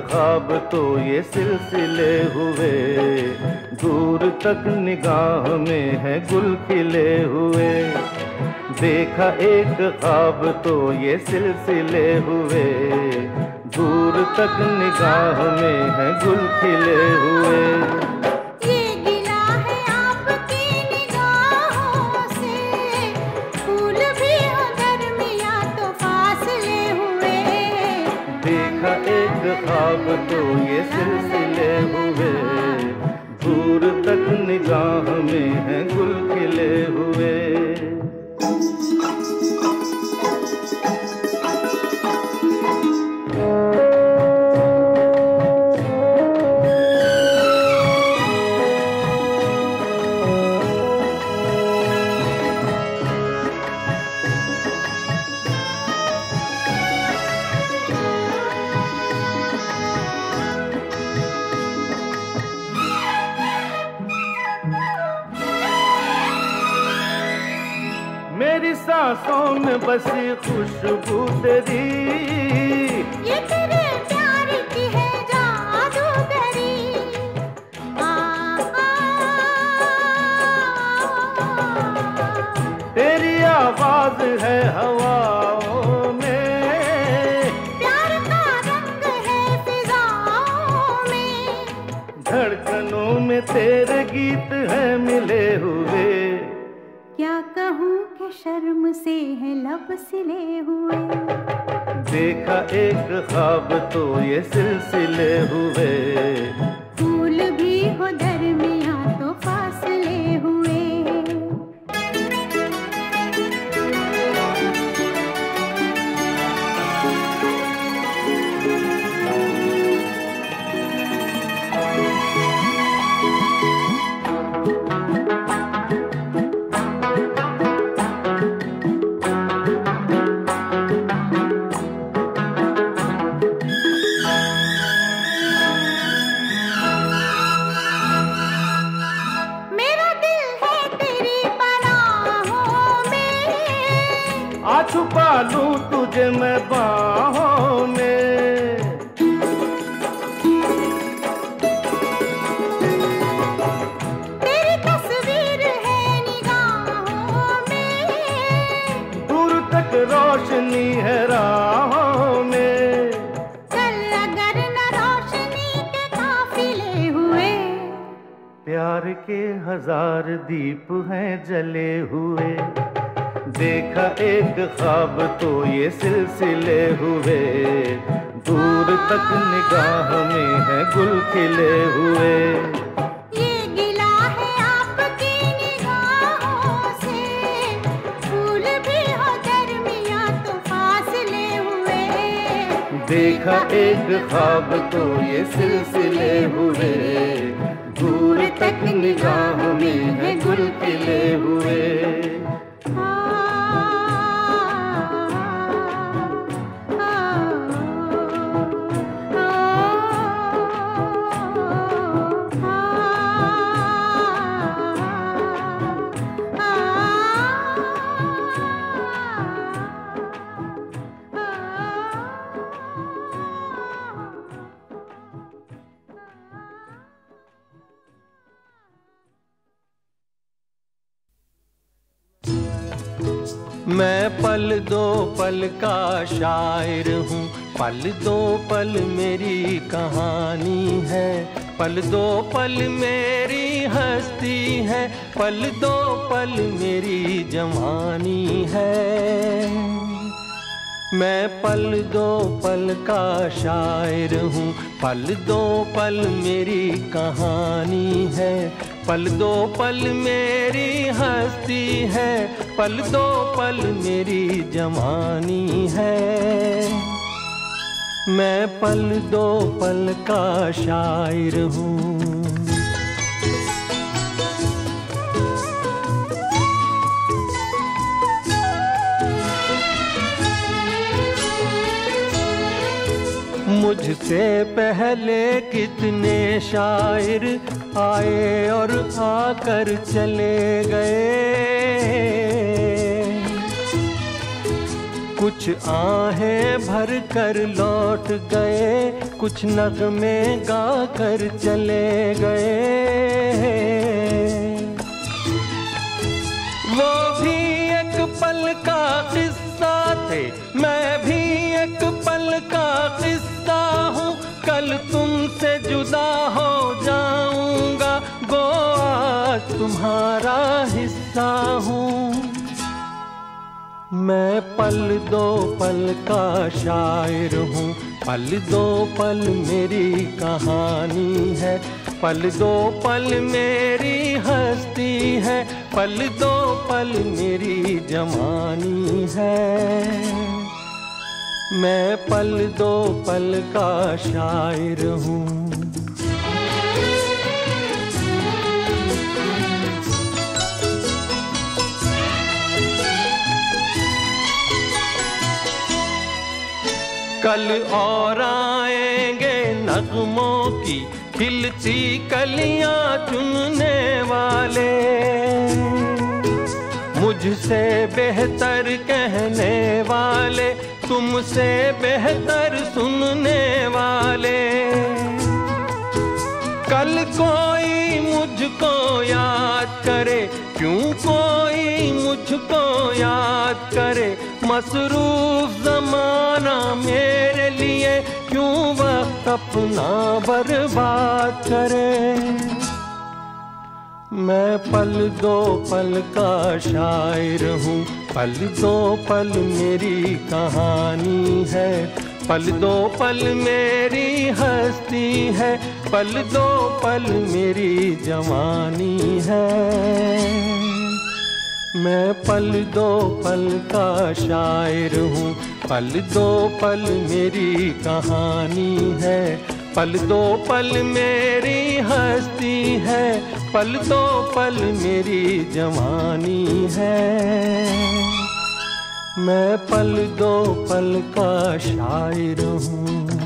ख्वाब तो ये सिलसिले हुए। दूर तक निगाह में है गुल खिले हुए। देखा एक ख्वाब तो ये सिलसिले हुए। दूर तक निगाह में है गुल खिले हुए। पल दो पल मेरी कहानी है। पल दो पल मेरी हस्ती है। पल दो पल मेरी जवानी है। मैं पल दो पल का शायर हूँ। मुझसे पहले कितने शायर आए और आकर चले गए। कुछ आहें भर कर लौट गए, कुछ नगमे गा कर चले गए। वो भी एक पल का किस्सा थे, मैं भी एक पल का किस्सा कल तुमसे जुदा हो जाऊँगा। गो आज तुम्हारा हिस्सा हूँ। मैं पल दो पल का शायर हूँ। पल दो पल मेरी कहानी है। पल दो पल मेरी हस्ती है। पल दो पल मेरी जवानी है। मैं पल दो पल का शायर हूँ। कल और आएँगे नगमों की खिलती कलियाँ चुनने वाले। मुझसे बेहतर कहने वाले तुमसे बेहतर सुनने वाले। कल कोई मुझको याद करे, क्यों कोई मुझको याद करे? मसरूफ जमाना मेरे लिए क्यों वक्त अपना बर्बाद करे? मैं पल दो पल का शायर हूँ। पल दो पल मेरी कहानी है। पल दो पल मेरी हस्ती है। पल दो पल मेरी जवानी है। मैं पल दो पल का शायर हूँ। पल दो पल मेरी कहानी है। पल दो पल मेरी हस्ती है, पल दो पल मेरी जवानी है। मैं पल दो पल का शायर हूँ।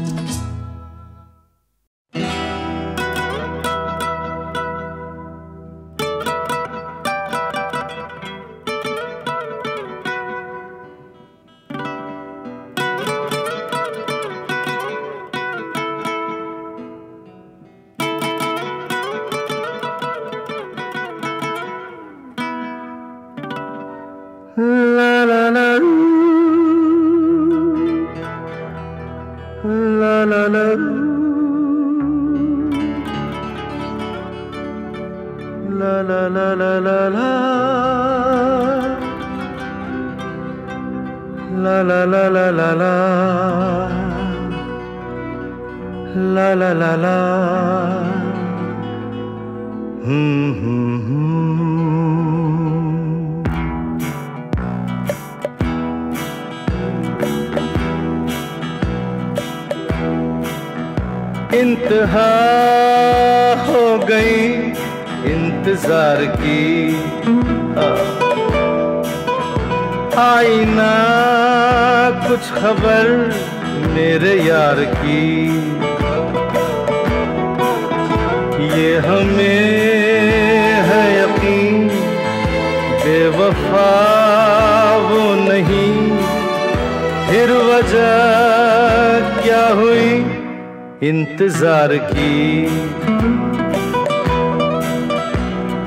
इंतज़ार की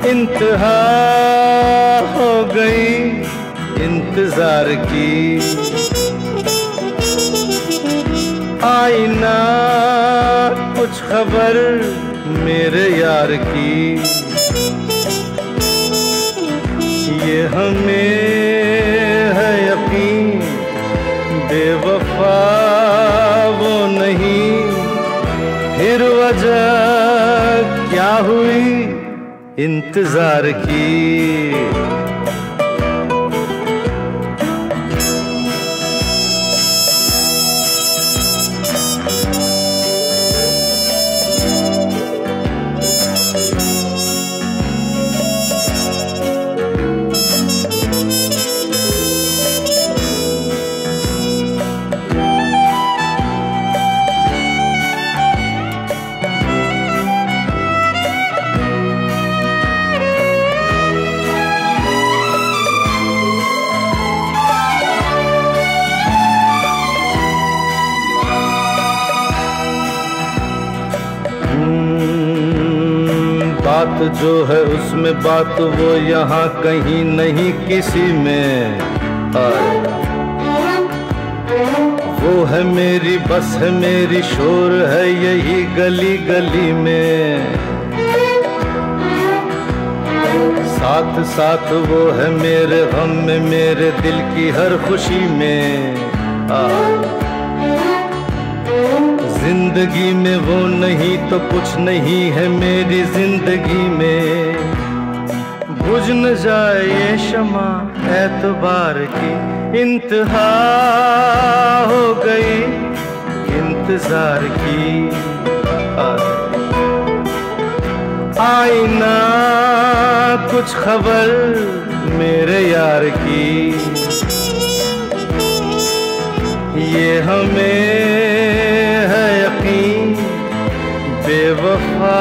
इंतहा हो गई इंतज़ार की। आई ना कुछ खबर मेरे यार की। ये हमें है यकीन, बेवफा वजह क्या हुई इंतज़ार की? जो है उसमें बात वो यहाँ कहीं नहीं किसी में। वो है मेरी, बस है मेरी, शोर है यही गली गली में। साथ साथ वो है मेरे गम में, मेरे दिल की हर खुशी में। आ ज़िंदगी में वो नहीं तो कुछ नहीं है मेरी ज़िंदगी में। बुझ न जाए शमा एतबार की। इंतहा हो गई इंतज़ार की। आईना कुछ खबर मेरे यार की। ये हमें बेवफा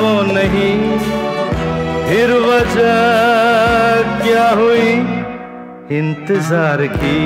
वो नहीं। फिर वजह क्या हुई? इंतज़ार की।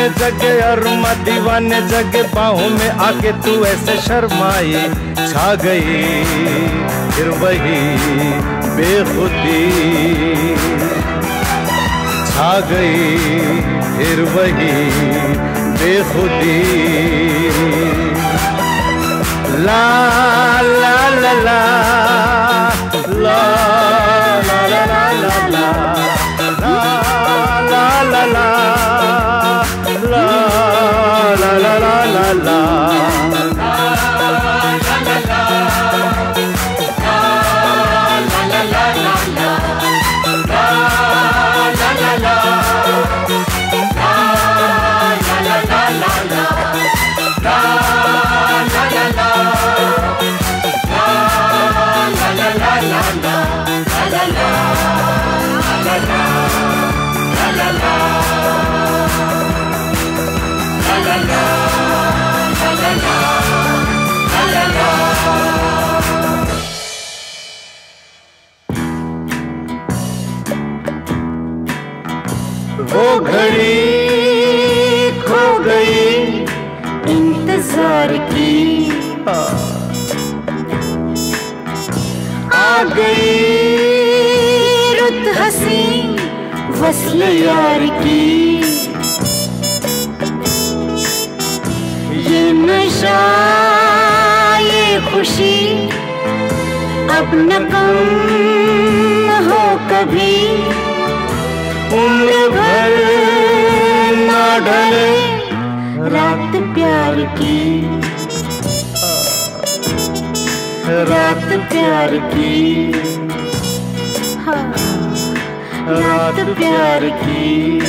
दीवाने जगे अरुमा दीवाने जगे बाहों में आके तू ऐसे शर्माई छा गई फिर वही बेखुदी। छा गई फिर वही बेखुदी। ला ला ला ला, ला। न कम हो कभी। उम्र भर ना ढले रात प्यार की। रात प्यार की। हाँ रात प्यार की।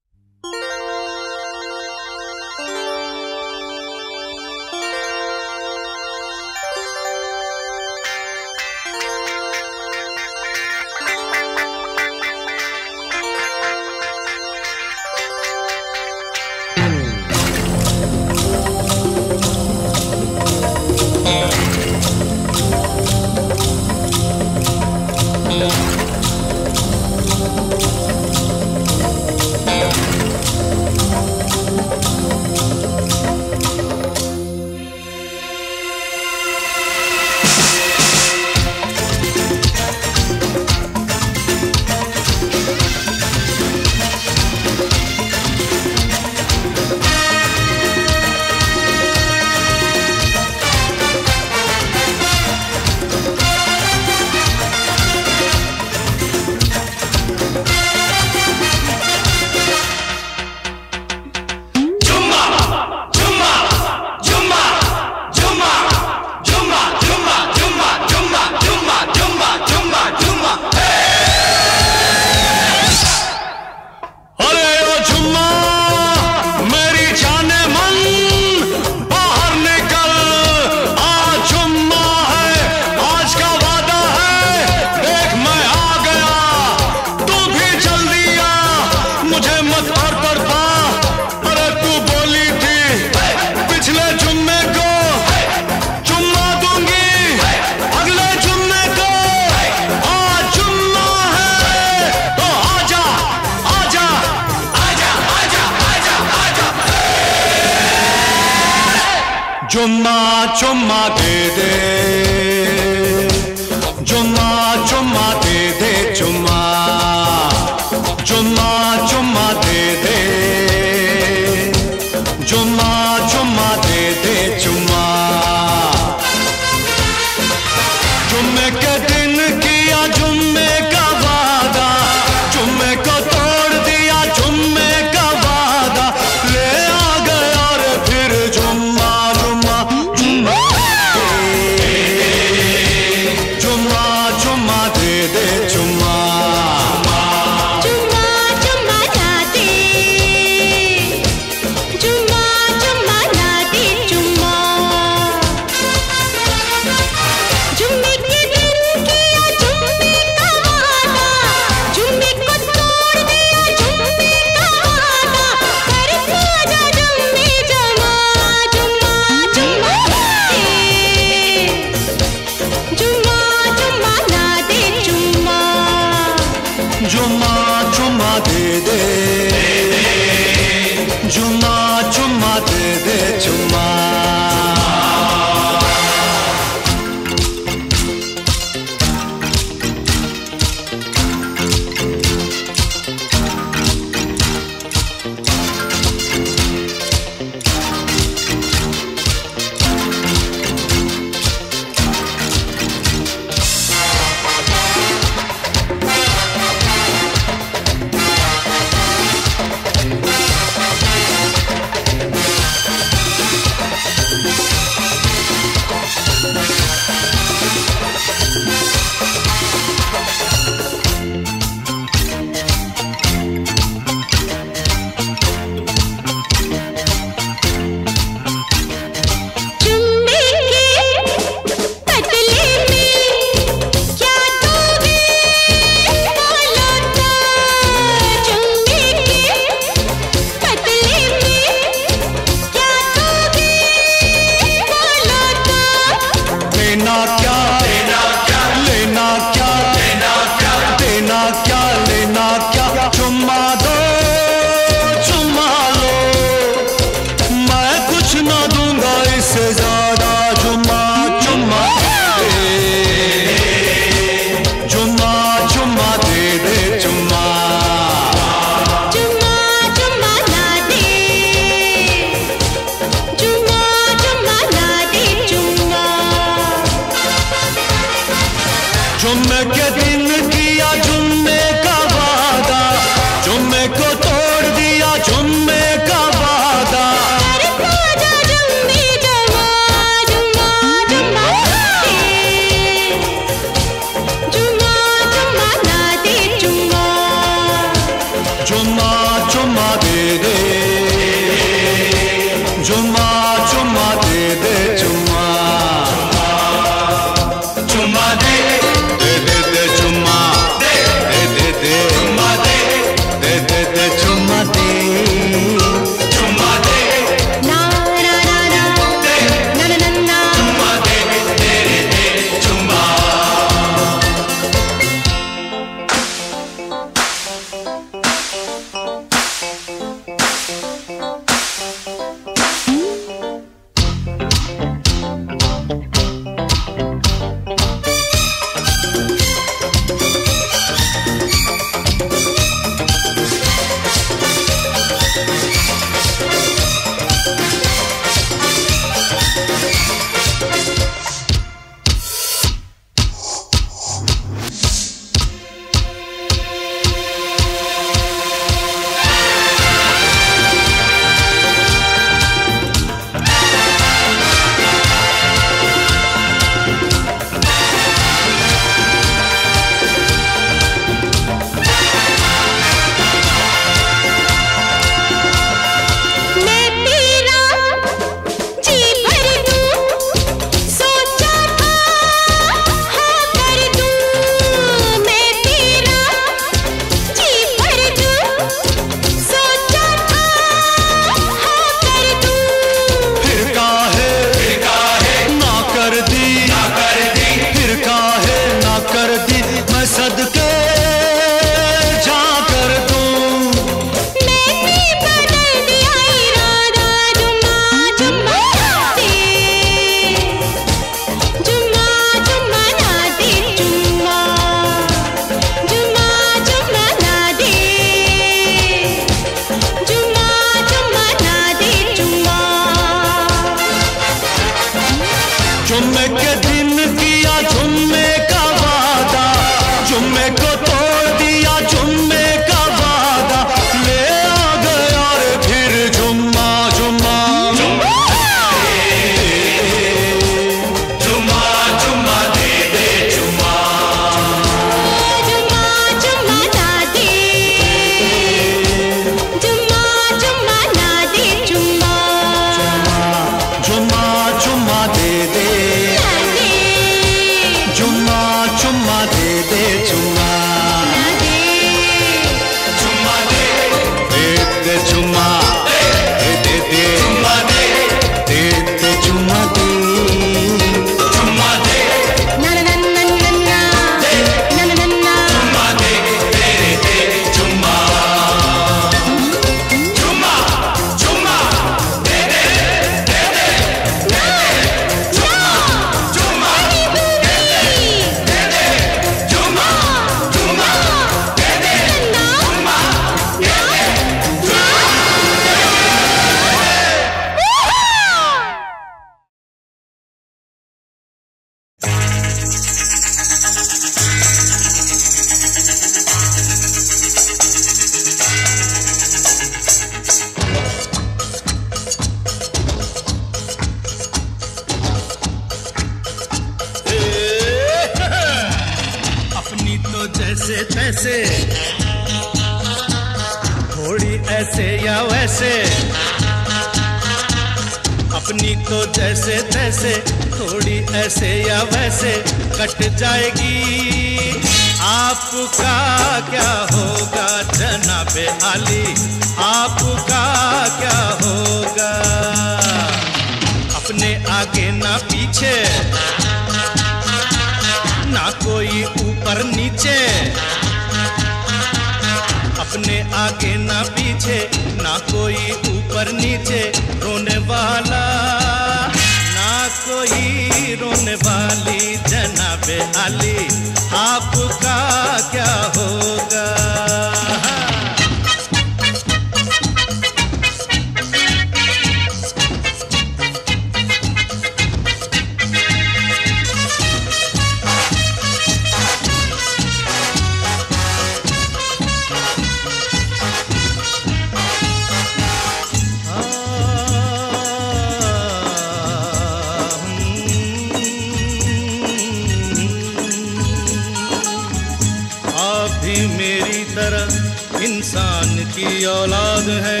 तरह इंसान की औलाद है।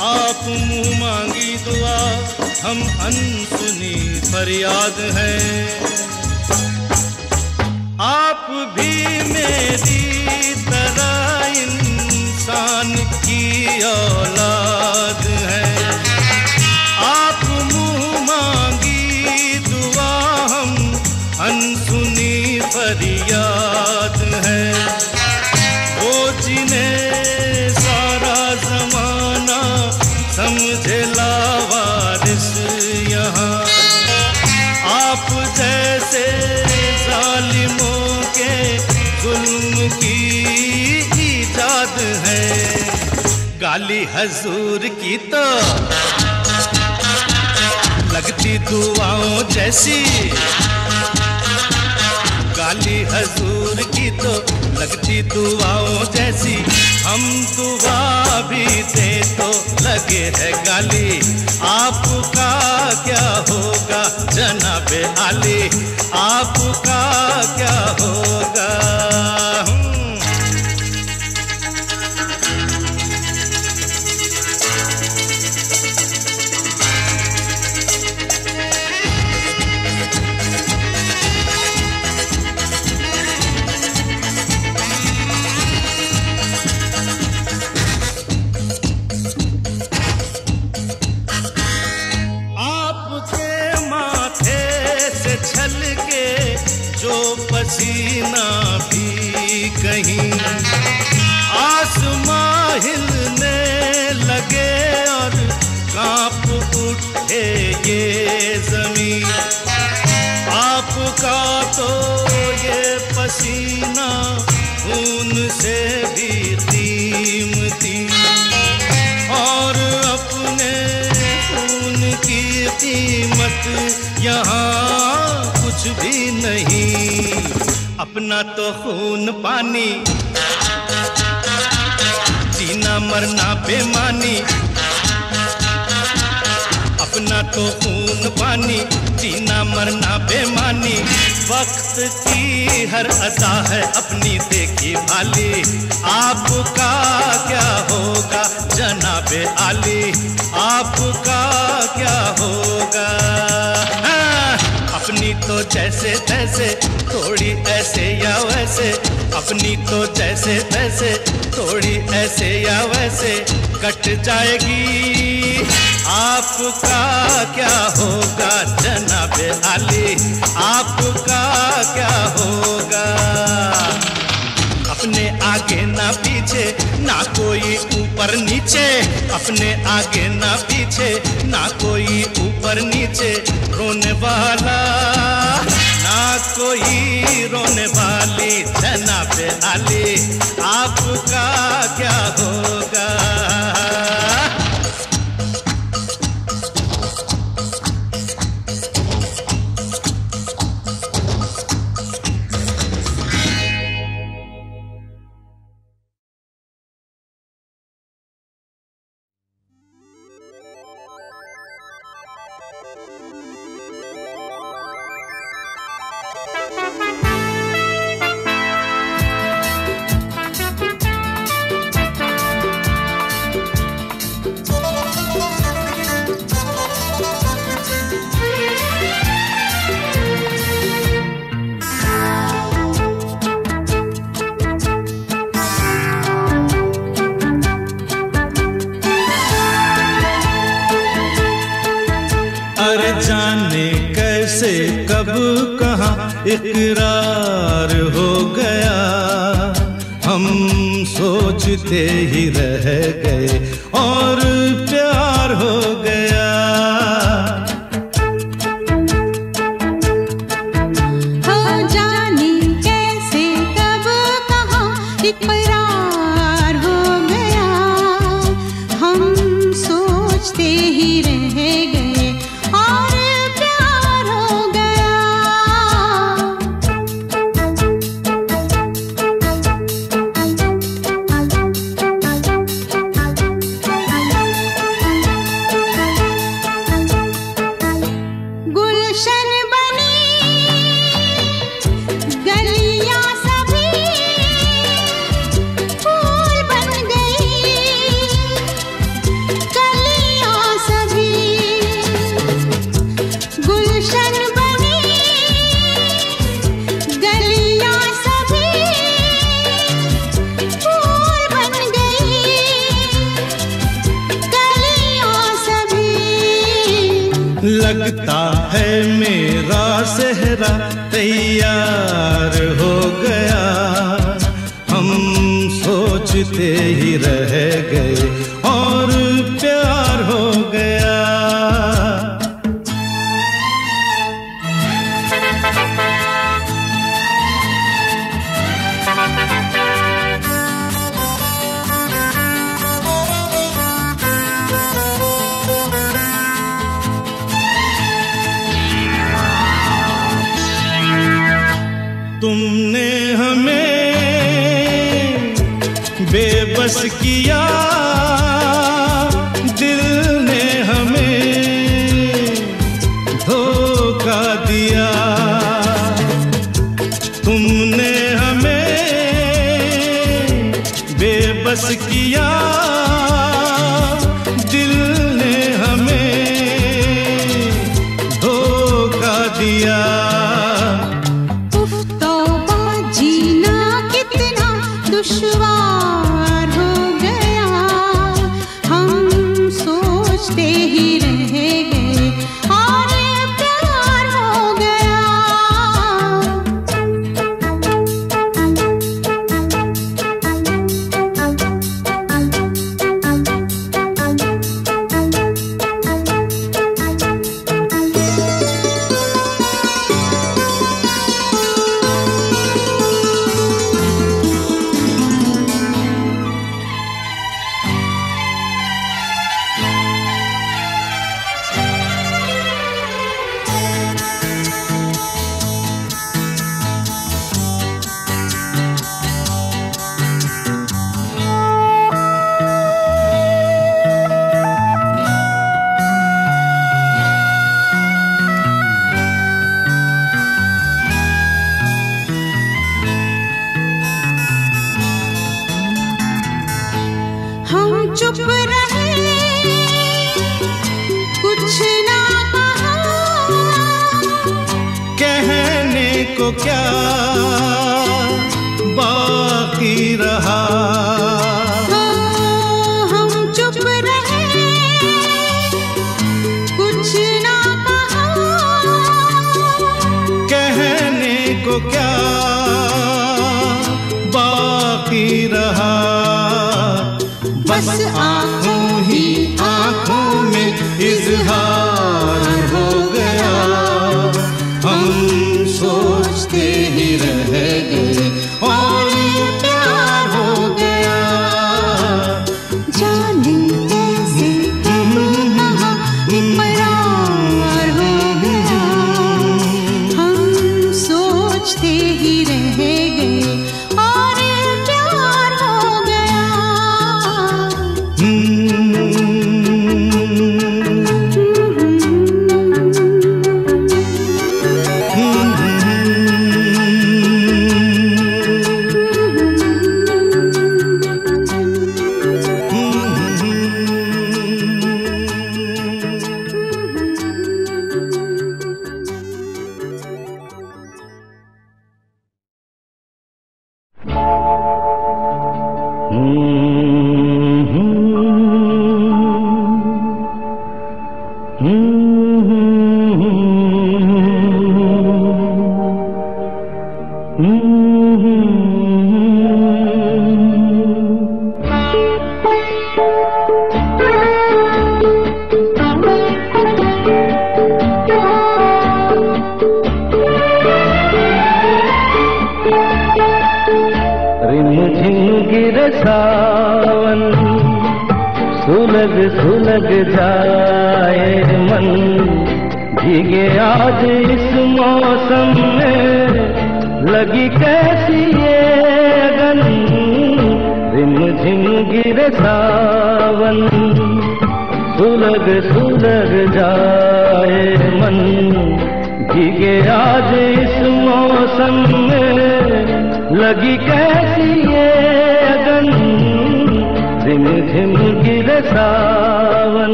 आप मुँह मांगी दुआ, हम अनसुनी फरियाद है। आप भी मेरी तरह इंसान की औलाद लगती हजूर की तो लगती दुआओं जैसी। गाली हजूर की तो लगती दुआओं जैसी। हम दुआ भी दे तो लगे है गाली। आपका क्या होगा जनाबे आली? आपका क्या होगा? ये जमी आपका तो ये पसीना खून से भी कीमती और अपने खून की कीमत यहाँ कुछ भी नहीं। अपना तो खून पानी, जीना मरना बेमानी। अपना तो खून पानी जीना मरना बेमानी। वक्त की हर अदा है अपनी देखी भाली। आपका क्या होगा जनाबे आली। आपका क्या होगा? हाँ, अपनी तो जैसे तैसे थोड़ी ऐसे या वैसे। अपनी तो जैसे तैसे थोड़ी ऐसे या वैसे। कट जाएगी। आपका क्या होगा जनाबे आली आपका क्या होगा? अपने आगे ना पीछे, ना कोई ऊपर नीचे। अपने आगे ना पीछे, ना कोई ऊपर नीचे। रोने वाला, ना कोई रोने वाली जनाबे आली आपका क्या होगा? इकरार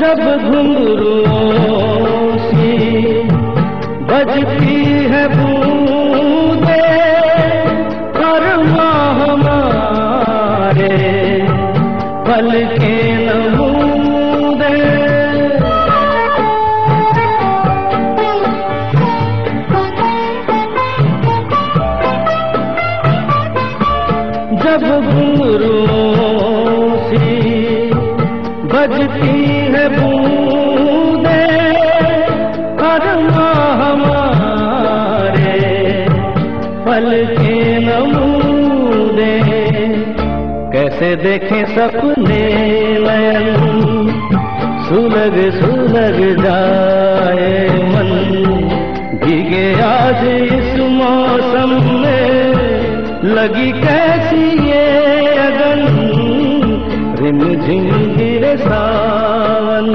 जब सी बजती है बूंदे कर्मा हमारे पल के देखें सपने नयन सुलग सुलग जाए मन। भीगे आज इस मौसम में, लगी कैसी ये अगन? रिम झिम गिरे सावन।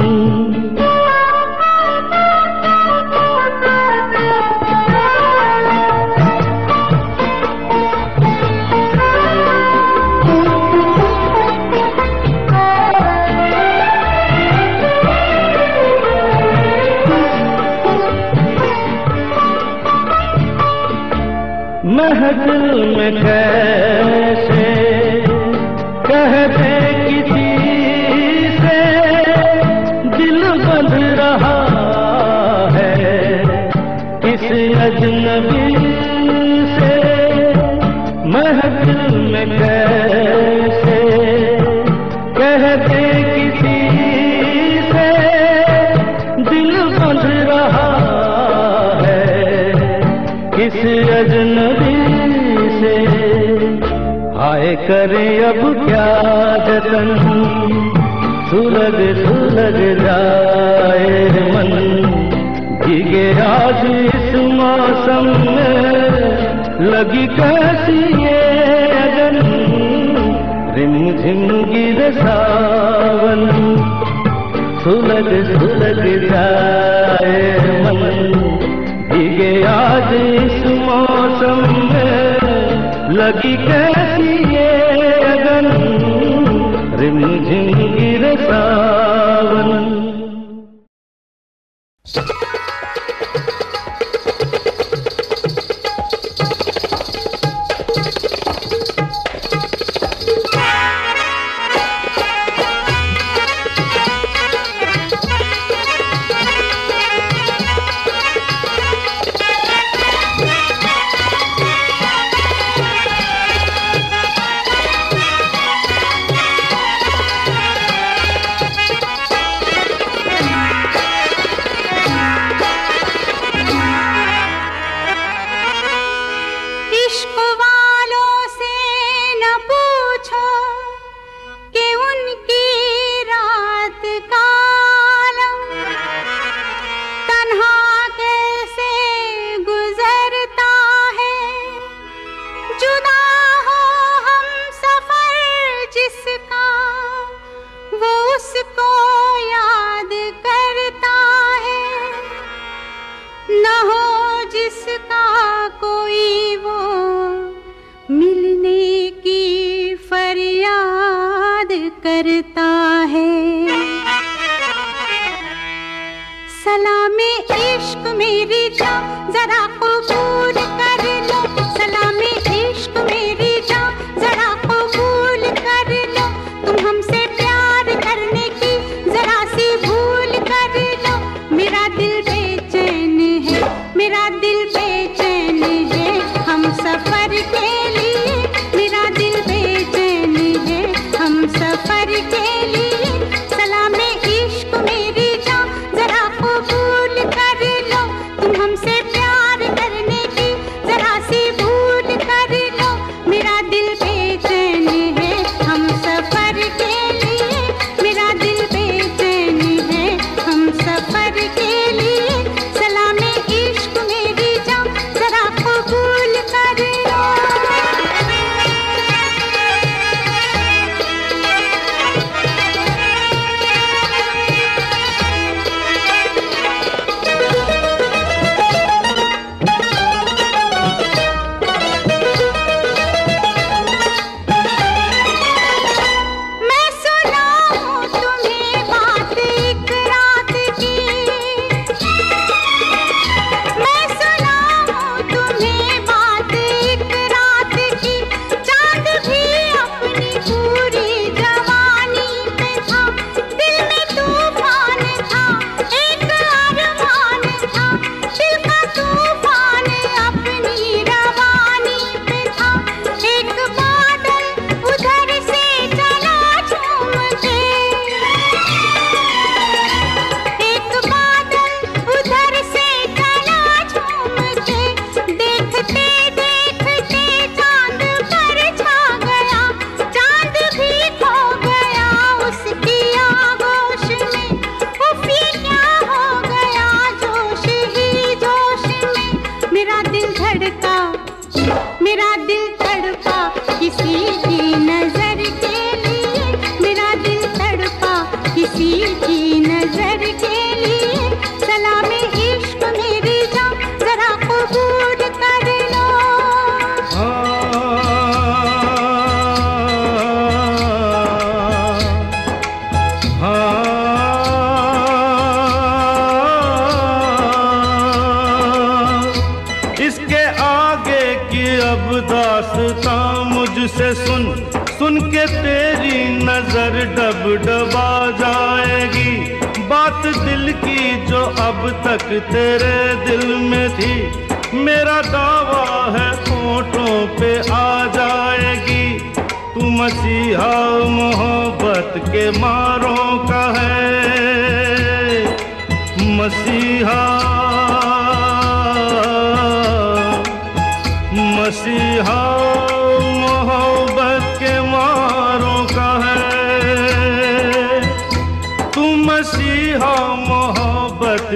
महफिल में कैसे कहते किसी से दिल बंध रहा है? किस अजनबी करे अब क्या जतन? सुलग सुलग जाए मन। गिगे आज इस मौसम में लगी कैसी ये अगन रिम, झिम गिर सावन। सुलग सुलग जाए मन। गिगे आज इस मौसम में लगी कैसी झिंगी रसा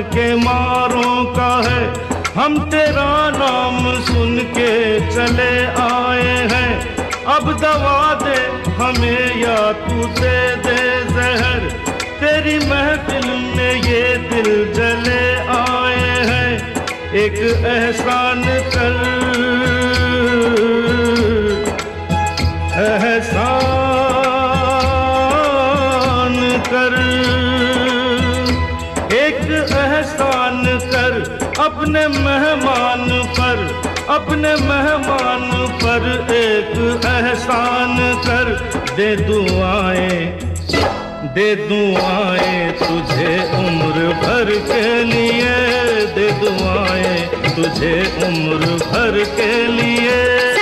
के मारों का है। हम तेरा नाम सुन के चले आए हैं। अब दवा दे, हमें या तू दे दे जहर। तेरी महफिल में ये दिल जले आए हैं। एक एहसान अपने मेहमान पर, अपने मेहमान पर एक एहसान कर। दे दुआएँ दे दुआएँ तुझे उम्र भर के लिए। दे दुआएँ तुझे उम्र भर के लिए।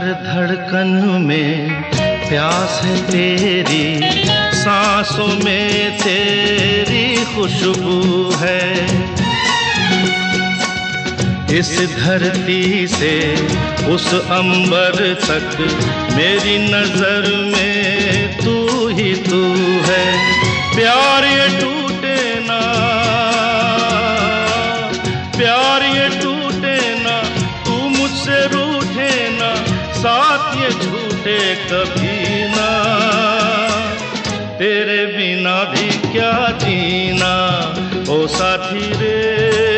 हर धड़कन में, प्यास है तेरी, सांसों में तेरी खुशबू है। इस धरती से, उस अंबर तक, मेरी नज़र में तू ही तू है। प्यार टूटे झूठे कभी ना। तेरे बिना भी क्या जीना? ओ साथी रे।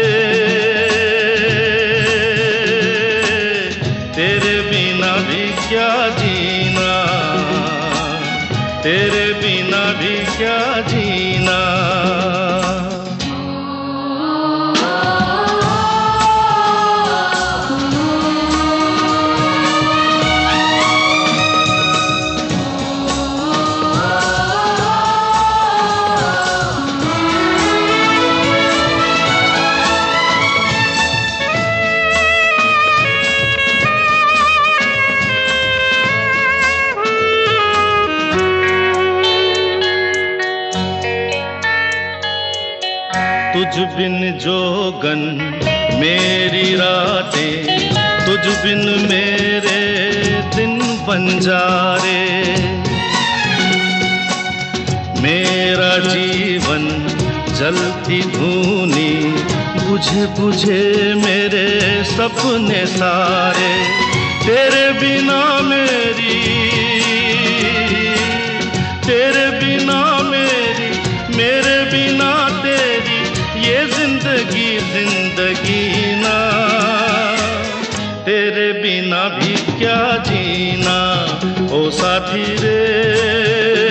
तुझ बिन मेरे दिन बंजारे मेरा जीवन जलती भूनी, बुझे बुझे मेरे सपने सारे। तेरे बिना मेरी, तेरे बिना मेरी, मेरे बिना तेरी ये ज़िंदगी ज़िंदगी। সাথী রে।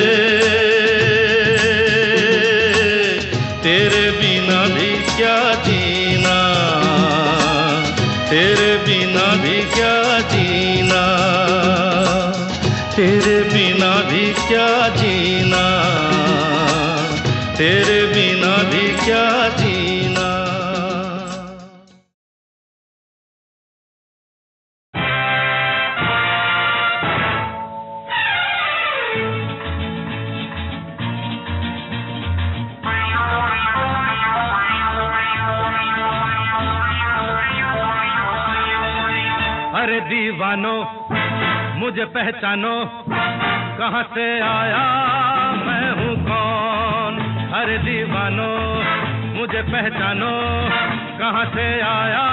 कहाँ से आया मैं हूँ कौन? हर दीवानो मुझे पहचानो कहाँ से आया?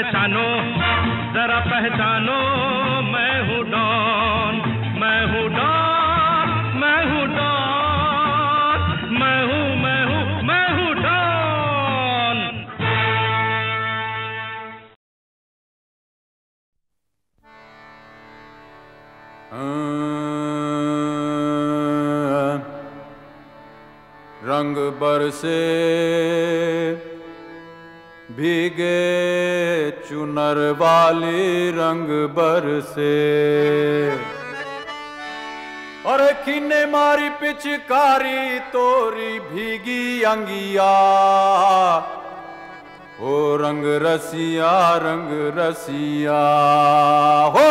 पहचानो, जरा पहचानो, मैं हूँ डॉन, मैं हूँ डॉन, मैं हूँ डॉन, मैं हूँ मैं हूँ मैं हूँ डॉन। रंग बरसे भीगे चुनर वाली रंग बरसे। और किन्ने मारी पिचकारी तोरी भीगी अंगिया। ओ रंग रसिया रंग रसिया। हो!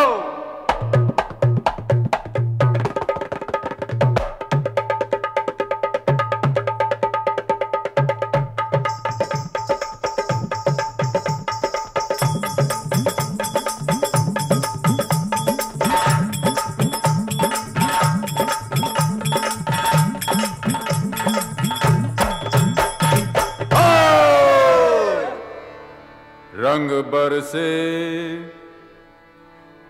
बरसे।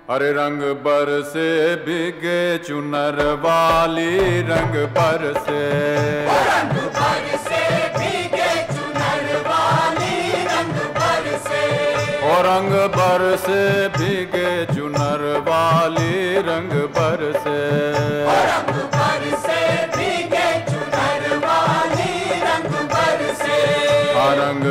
अरे रंग बरसे बिगे चुनर वाली रंग बरसे। रंग बरसे भीगे चुनर वाली रंग बरसे। आ रंग बरसे भीगे चुनर वाली रंग बरसे। सोने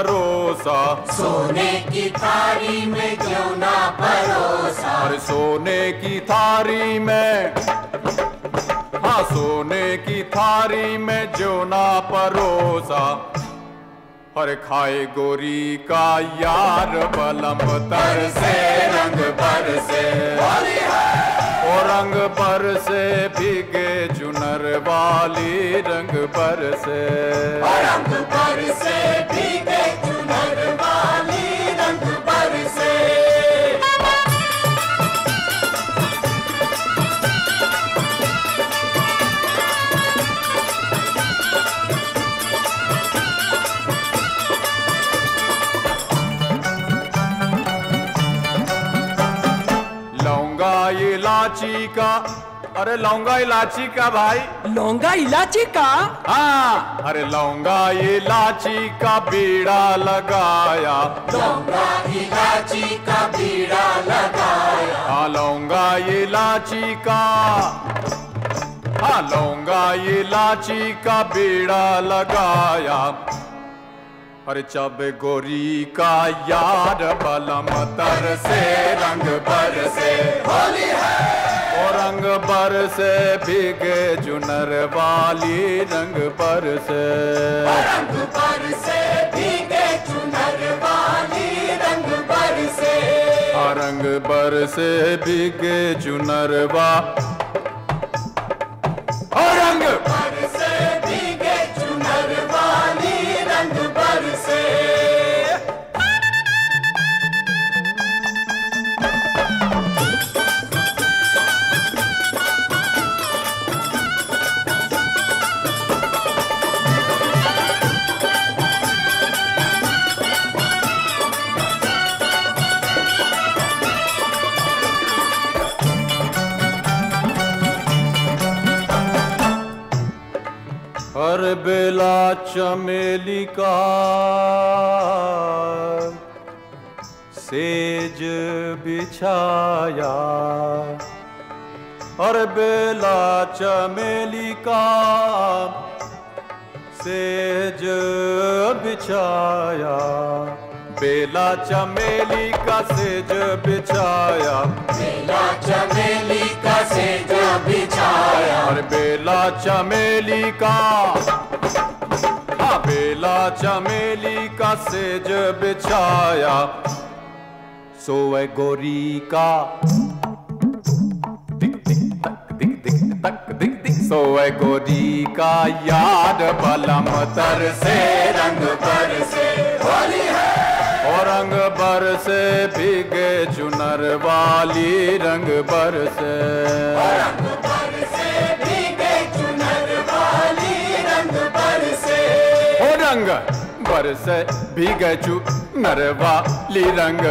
ना परोसा सोने की थारी में क्यों ना परोसा और सोने की थारी में। हाँ सोने की थारी में जो ना परोसा। हर खाए गोरी का यार बलम तर से रंग पर से। ओ रंग पर से भीगे चुनर वाली रंग पर से। रंग पर से भीगे इलाची का। अरे लौंगा इलाची का भाई। लौंगा इलाची का? हाँ। अरे लौंगा इलाची का बीड़ा लगाया। लौंगा इलाची का बीड़ा लगाया। हाँ लौंगा इलाची का। हाँ लौंगा इलाची का बीड़ा लगाया। अरे चब गोरी का यार बलम तर से रंग पर से होली है। रंग पर से भीगे जुनर वाली रंग पर से। रंग पर से भीगे चुनर वाली रंग पर से। रंग पर से भीगे चुनर वा बेला चमेली का सेज बिछाया। हर बेला चमेली का सेज बिछाया। बेला चमेली का सेज बिछाया। बेला चमेली का सेज बिछाया। और बेला चमेली का बेला चमेली का सेज बिछाया। सोए गोरी का। दिक दिक, तक, दिक दिक, तक, दिक दिक। सोए गोरी का याद बलम तर से, रंग पर से होली है। और रंग बरसे भीगे चुनर वाली रंग बरसे रंग बरसे रंग। बरस भीगे चुनर वाली रंग।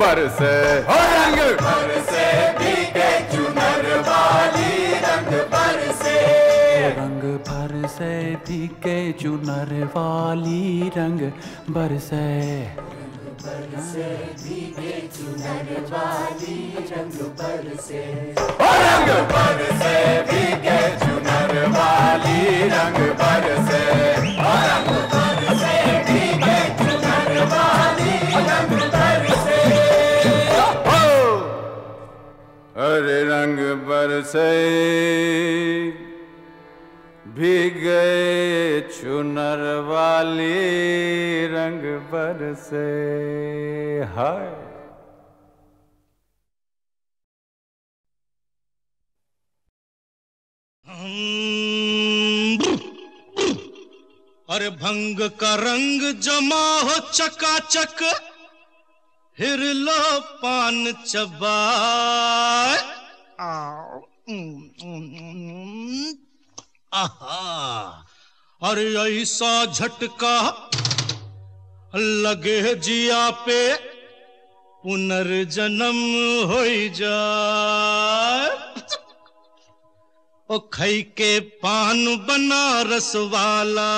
बरसे ओ रंग। बरसे भीगे चुनर वाली रंग। बरसे रंग भर से भीगे चुनर वाली रंग। बरसे बरसे भीगे चुनर वाली रंग। बरसे रंग। बरसे भीगे चुनर वाली रंग। बरसे अरे रंग बरसे भीगे चुनर वाली रंग बरसे हाय। अरे भंग का रंग जमा हो चकाचक। फिर लो पान चबाए। आहा। अरे ऐसा झटका लगे जिया पे पुनर्जन्म हो जाए। ओ खई के पान बनारस वाला।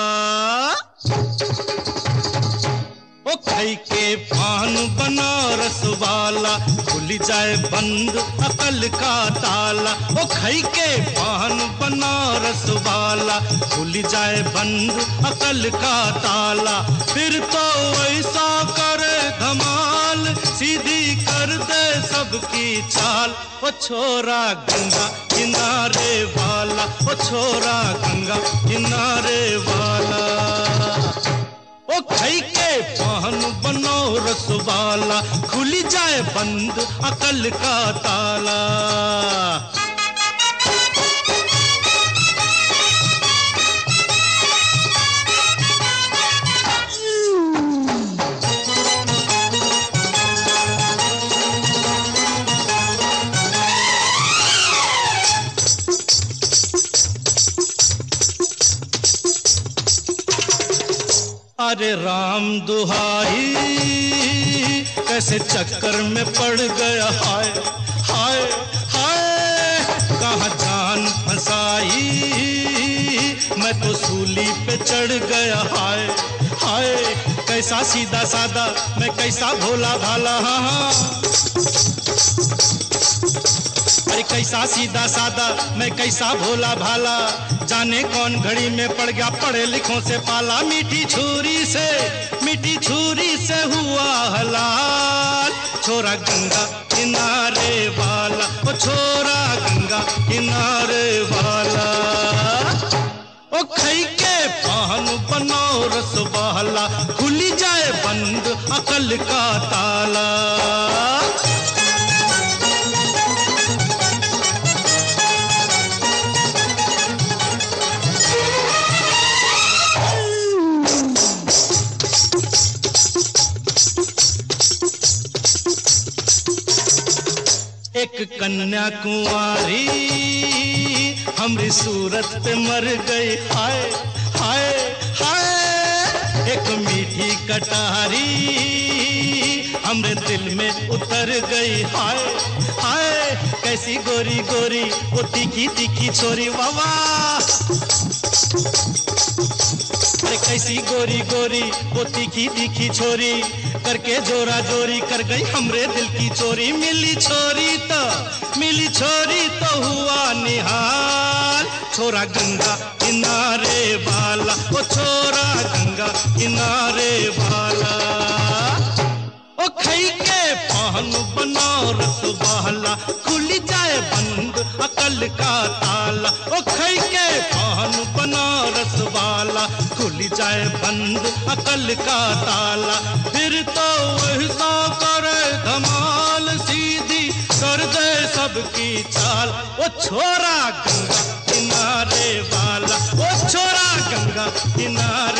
खई के पान बनारस वाला, खुल जाए बंद अकल का ताला। ओ खई के पान बनारस वाला, खुल जाए बंद अकल का ताला। फिर तो ऐसा करे धमाल, सीधी कर दे सबकी चाल। ओ छोरा गंगा किनारे वाला, ओ छोरा गंगा किनारे वाला। ओ खई के पहन बनो रस वाला खुल जाए बंद अकल का ताला। अरे राम दुहाई, कैसे चक्कर में पड़ गया? हाय हाय हाय, कहा जान फंसाई? मैं तो सूली पे चढ़ गया। हाय हाय, कैसा सीधा सादा मैं कैसा भोला भाला? हाँ। हाँ कैसा सीधा सादा मैं कैसा भोला भाला? जाने कौन घड़ी में पड़ गया, पढ़े लिखों से पाला। मीठी छुरी से, मीठी छुरी से हुआ हलाल। छोरा गंगा किनारे वाला, ओ छोरा गंगा किनारे वाला। ओ खई के पान बनाओ रस वाला खुली जाए बंद अकल का ताला। एक कन्या कुंवारी हमरी सूरत पे मर गई। हाय हाय हाय एक मीठी कटारी। हमरे दिल में उतर गई। हाय हाय, कैसी गोरी गोरी वो तीखी तीखी छोरी वावा अरे कैसी गोरी गोरी वो तीखी तीखी छोरी करके जोरा जोरी कर गई हमरे दिल की चोरी। मिली छोरी तो मिली छोरी तो हुआ निहाल। छोरा गंगा किनारे वाला वो छोरा गंगा किनारे वाला। खई के वाला खुल जाए बंद अकल का ताला। ओ खई के खुल जाए बंद अकल का ताला। फिर तो ऐसा करे धमाल सीधी, कर दे सबकी चाल। ओ छोरा गंगा किनारे वाला, ओ छोरा गंगा किनारे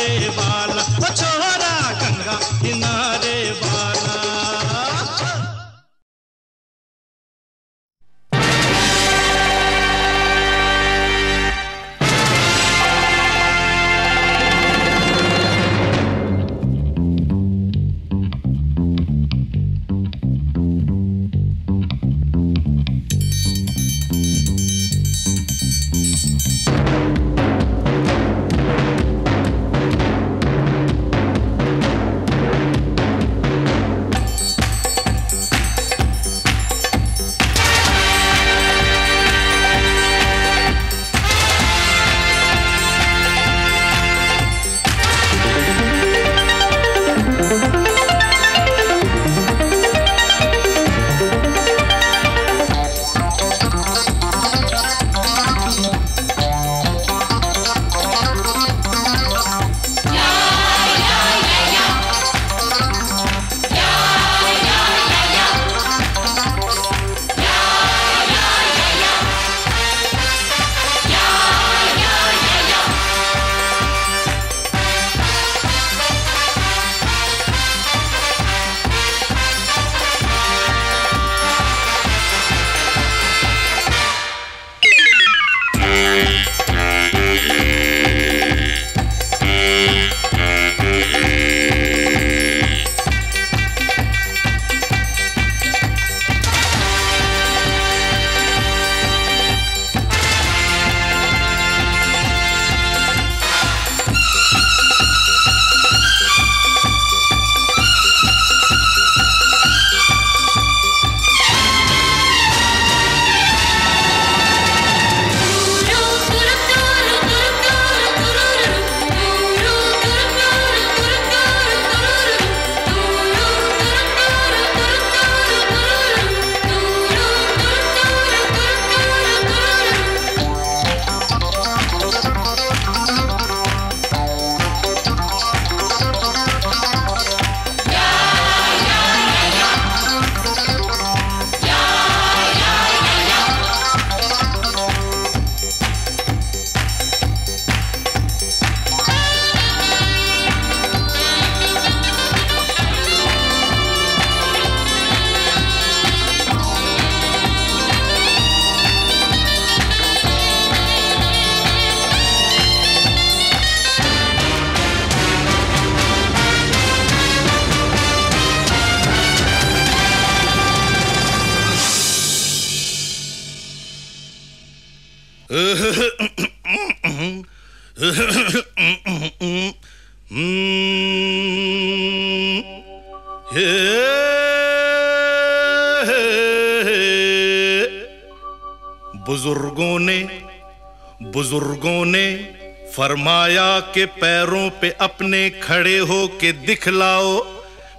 पे अपने खड़े हो के दिखलाओ,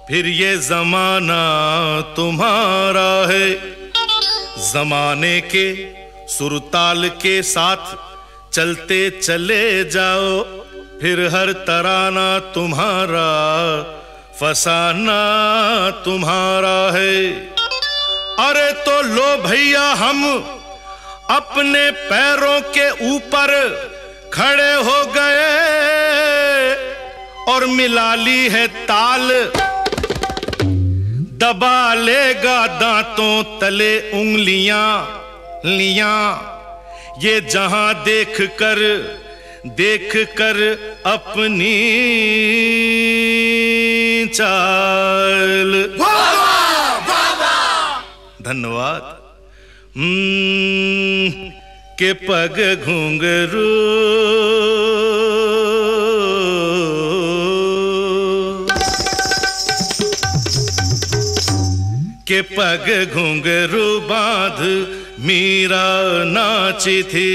फिर ये जमाना तुम्हारा है। जमाने के सुरताल के साथ चलते चले जाओ, फिर हर तराना तुम्हारा, फसाना तुम्हारा है। अरे तो लो भैया हम, अपने पैरों के ऊपर खड़े हो गए। और मिला ली है ताल। दबा लेगा दांतों तले उंगलियाँ लिया। ये जहाँ देख कर देख कर अपनी चाल। धन्यवाद। हम्म, के पग घुंघरू। के पग घुंघरू बाँध, मीरा नाची थी।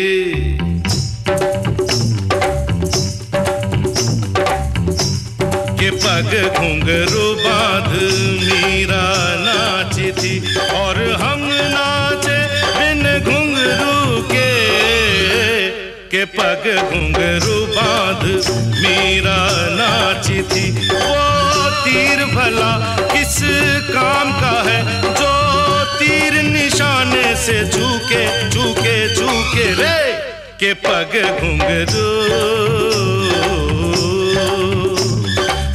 के पग घुंघरू बाँध, मीरा नाची थी। और हम नाचे बिन घुंघरू के के पग घुंघरू बाँध, मीरा नाची थी। वो तीर भला किस काम का है? जो तीर निशाने से झूके झूके झूके रे, के पग घुंघरू।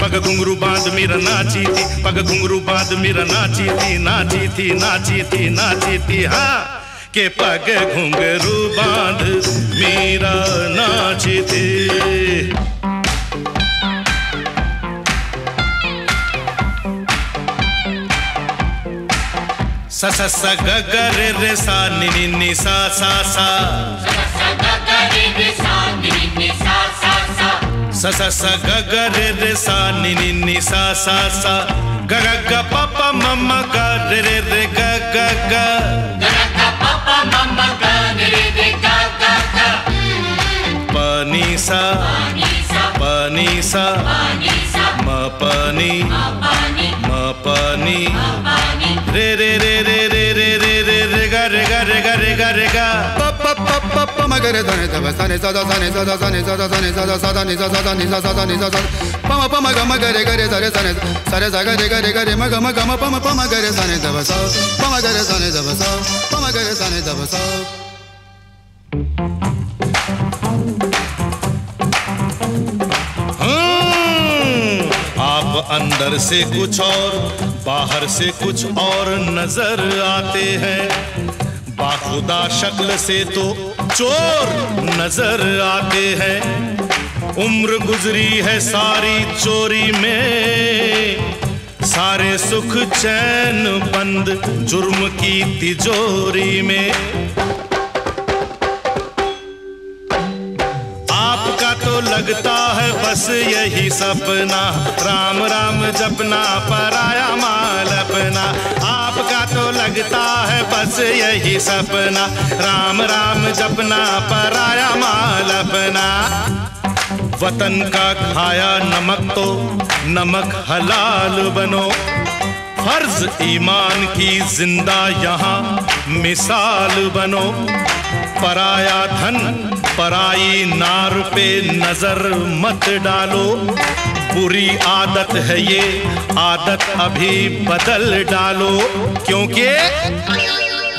पग घुंघरू बाँध मेरा नाची थी, पग घुंघरू बाँध मेरा नाची थी नाची थी नाची थी नाची थी हाँ। के पग घुंघरू बाँध मेरा नाची थी। स स स ग ग रे रे सा नि नि नि सा सा सा। स स स ग ग रे रे सा नि नि नि सा सा सा। ग ग ग प प म म ग रे रे रे ग ग ग। प नि सा। प नि सा। म प नि। म प नि रे रे रे रे रे रे रे रे रे गा रे गा रे गा रे गा रे गा magare sane saba sane sada sane sada sane sada sane sada sada ni sada sada ni sada sada ni sada pama pama gama gare gare sare sane sare sa gare gare gare maga maga ma pama pama gare sane saba sa pama gare sane saba sa pama gare sane saba sa हम्म, आप अंदर से कुछ और, बाहर से कुछ और नज़र आते हैं। बाखुदा शक्ल से तो चोर नज़र आते हैं। उम्र गुजरी है सारी चोरी में। सारे सुख चैन बंद, जुर्म की तिजोरी में। लगता है बस यही सपना। राम राम जपना, पराया माल अपना। आपका तो लगता है बस यही सपना। राम राम जपना, पराया माल अपना। वतन का खाया नमक तो नमक हलाल बनो। फ़र्ज़ ईमान की ज़िंदा यहाँ मिसाल बनो। पराया धन, पराई नार पे नज़र मत डालो। बुरी आदत है ये, आदत अभी बदल डालो। क्योंकि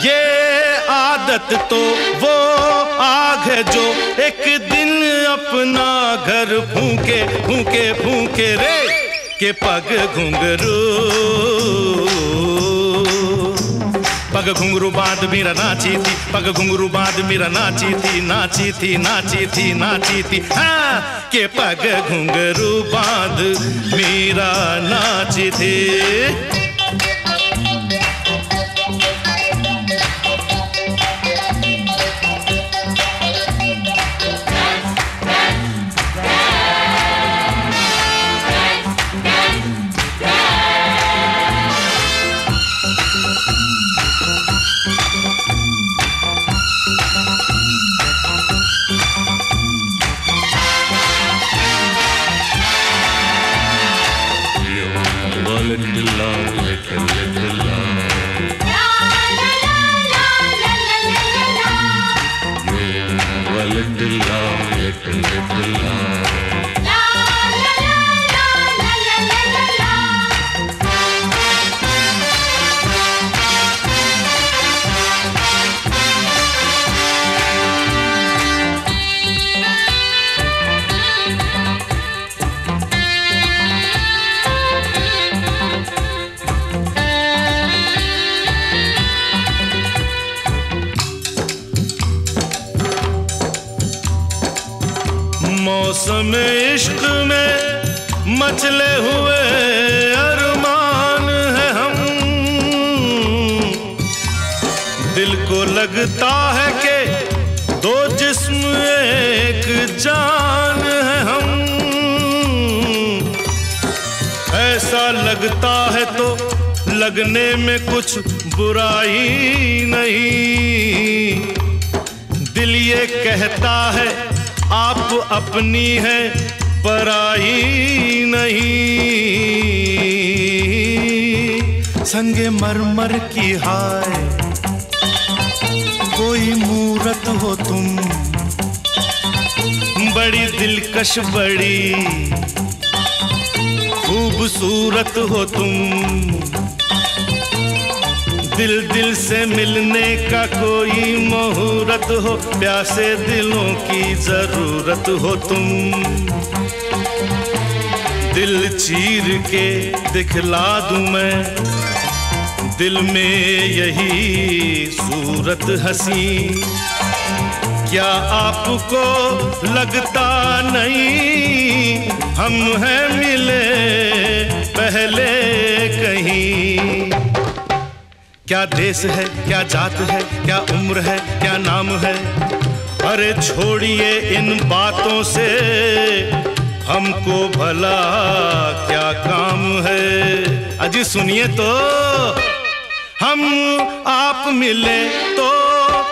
ये आदत तो वो आग है जो एक दिन अपना घर फूके फूके फूके रे, के पग घुंघरू। पग घुंगरू बाद मेरा नाची थी, पग घुंगरू बाँध मेरा नाची थी नाची थी नाची थी नाची थी। हाँ के पग घुंगरू बाँध मेरा नाची थी। मचले हुए अरमान है हम। दिल को लगता है कि दो जिस्म एक जान है हम। ऐसा लगता है तो लगने में कुछ बुराई नहीं। दिल ये कहता है, आप अपनी है पराई नहीं। संगे मरमर की हाय, कोई मूरत हो तुम। बड़ी दिलकश बड़ी, खूबसूरत हो तुम। दिल दिल से मिलने का कोई मुहूर्त हो, प्यासे दिलों की ज़रूरत हो तुम। दिल चीर के दिखला दूँ मैं। दिल में यही सूरत हसी। क्या आपको लगता नहीं, हम हैं मिले पहले कहीं। क्या देश है, क्या जात है, क्या उम्र है, क्या नाम है? अरे छोड़िए इन बातों से। हमको भला क्या काम है? अजी सुनिए तो। हम आप मिले तो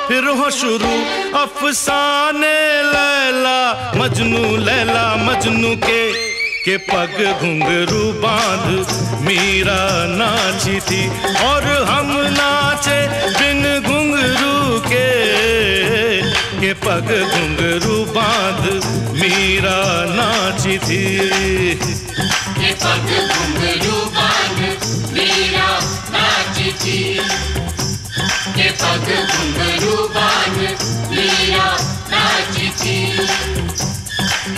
फिर हो शुरू अफसाने लैला, मजनू लैला, मजनू के के पग घुंघरू बाँध। मीरा नाची थी और हम नाचे बिन घुंघरू के। के पग घुंघरू बाँध, मीरा नाची थी के पग घुंघरू बाँध, मीरा नाची थी के पग बाँध, मीरा नाची थी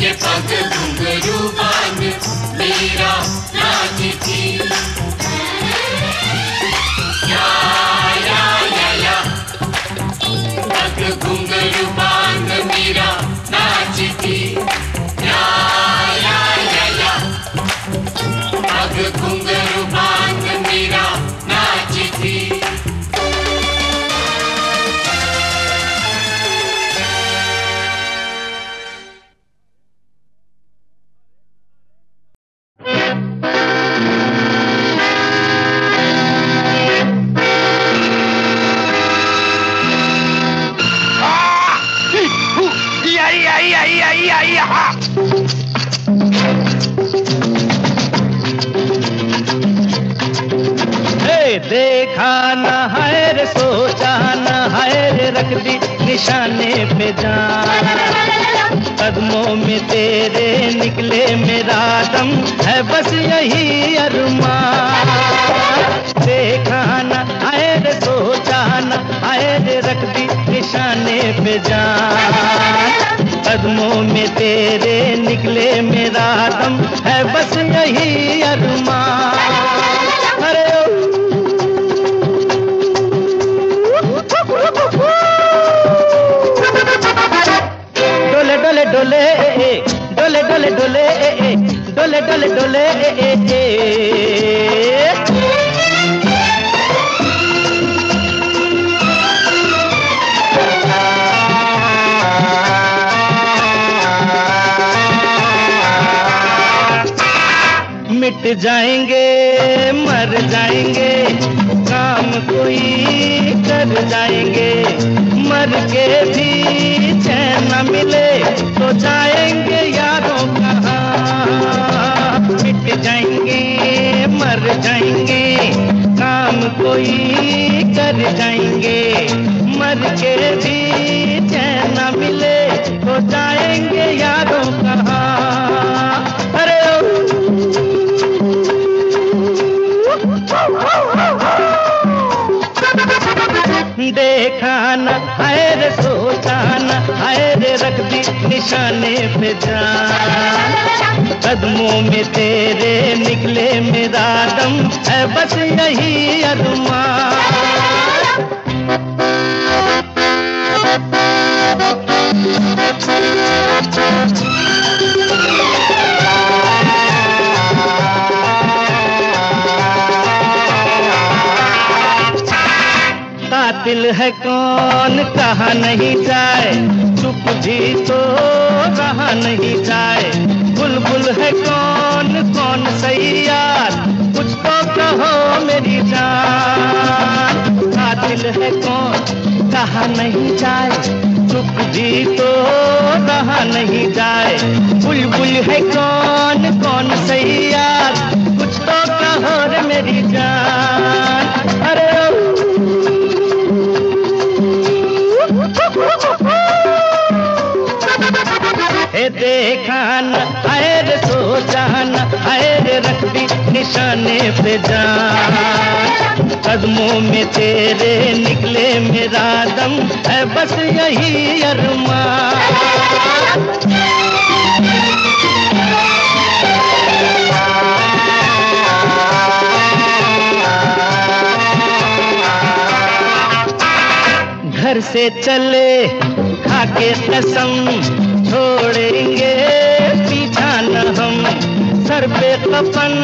के पग बाँध, मीरा थी देखा न है रे, सोचा न है रे, रख दी निशाने पे जान। कदमों में तेरे निकले मेरा दम है बस यही अरमान। देखा न है रे, सोचा न है रे, रख दी निशाने पे जान। कदमों में तेरे निकले मेरा दम है बस यही अरमान। अरे डोले डोले डोले डोले डोले डोले डोले। मिट जाएँगे, मर जाएँगे, काम कोई कर जाएँगे मर के भी चैन न मिले तो जाएँगे यारों कहाँ मिट जाएँगे, मर जाएँगे, काम कोई कर जाएँगे। मर के भी चैन न मिले देखा न है रे सोचा न है रे रख दी निशाने पे जान। कदमों में तेरे निकले मेरा दम है बस यही अरमान कातिल है कौन? कहा नहीं जाए? चुप भी तो रहा नहीं जाए? बुलबुल है कौन? कौन सही यार कुछ तो कहो मेरी जान। कातिल है कौन? कहा नहीं जाए? चुप भी तो रहा नहीं जाए? बुलबुल है कौन? कौन सही यार कुछ तो कहो रे मेरी जान। हे देखा न आए रे सोचा न रख दी निशाने पे जान। कदमों में तेरे निकले मेरा दम, है बस यही अरमान। घर से चले खाके कसम कफन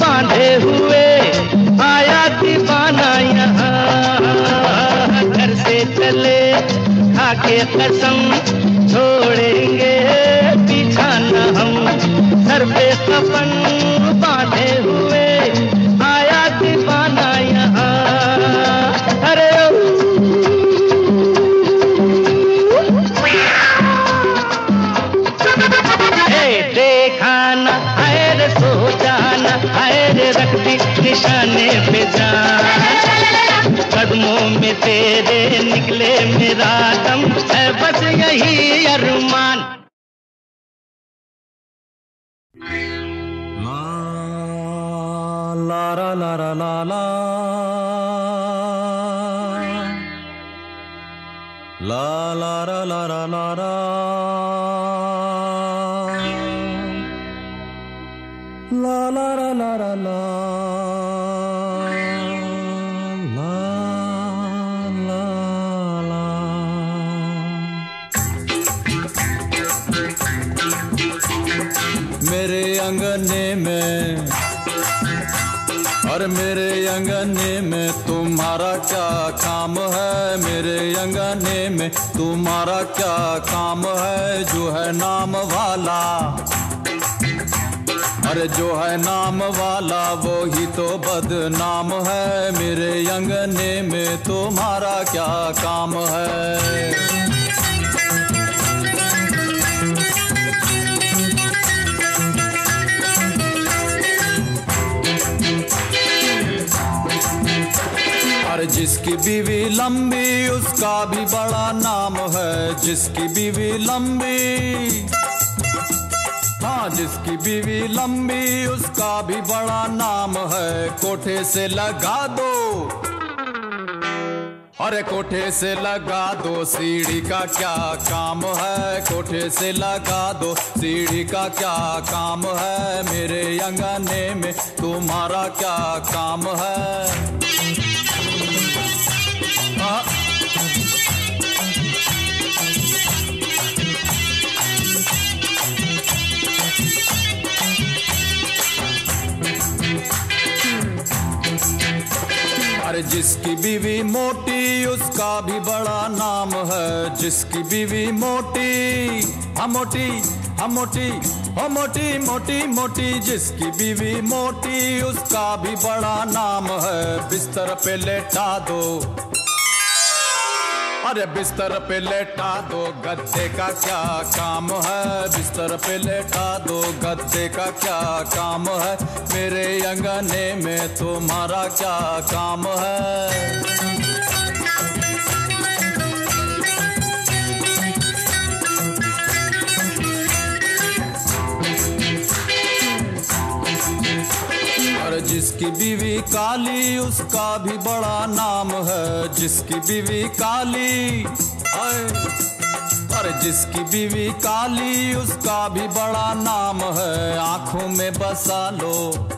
बांधे हुए, आया दीवाना यहाँ। घर से चले खाके कसम छोड़ेंगे पीछा न हम। सर पे कफन बांधे हुए। निशाने पे जान कदमों में तेरे निकले मेरा दम है बस यही अरमान। ला ला ला ला ला। ला ला ला ला ला ला ला ला ला ला ला ला ला। अंगने में तुम्हारा क्या काम है? मेरे अंगने में तुम्हारा क्या काम है? जो है नाम वाला। अरे जो है नाम वाला वो ही तो बदनाम है। मेरे अंगने में तुम्हारा क्या काम है? जिसकी बीवी लंबी, उसका भी बड़ा नाम है। जिसकी बीवी लंबी हाँ जिसकी बीवी लंबी, उसका भी बड़ा नाम है। कोठे से लगा दो। अरे कोठे से लगा दो, सीढ़ी का क्या काम है? कोठे से लगा दो, सीढ़ी का क्या काम है? मेरे अंगने में तुम्हारा क्या काम है। अरे जिसकी बीवी मोटी, उसका भी बड़ा नाम है। जिसकी बीवी मोटी, हम मोटी हम मोटी हो मोटी मोटी मोटी। जिसकी बीवी मोटी, उसका भी बड़ा नाम है। बिस्तर पे लेटा दो अरे बिस्तर पे लेटा दो गद्दे का क्या काम है? बिस्तर पे लेटा दो गद्दे का क्या काम है? मेरे अंगने में तुम्हारा क्या काम है? जिसकी बीवी काली, उसका भी बड़ा नाम है। जिसकी बीवी काली और जिसकी बीवी काली, उसका भी बड़ा नाम है। आँखों में बसा लो।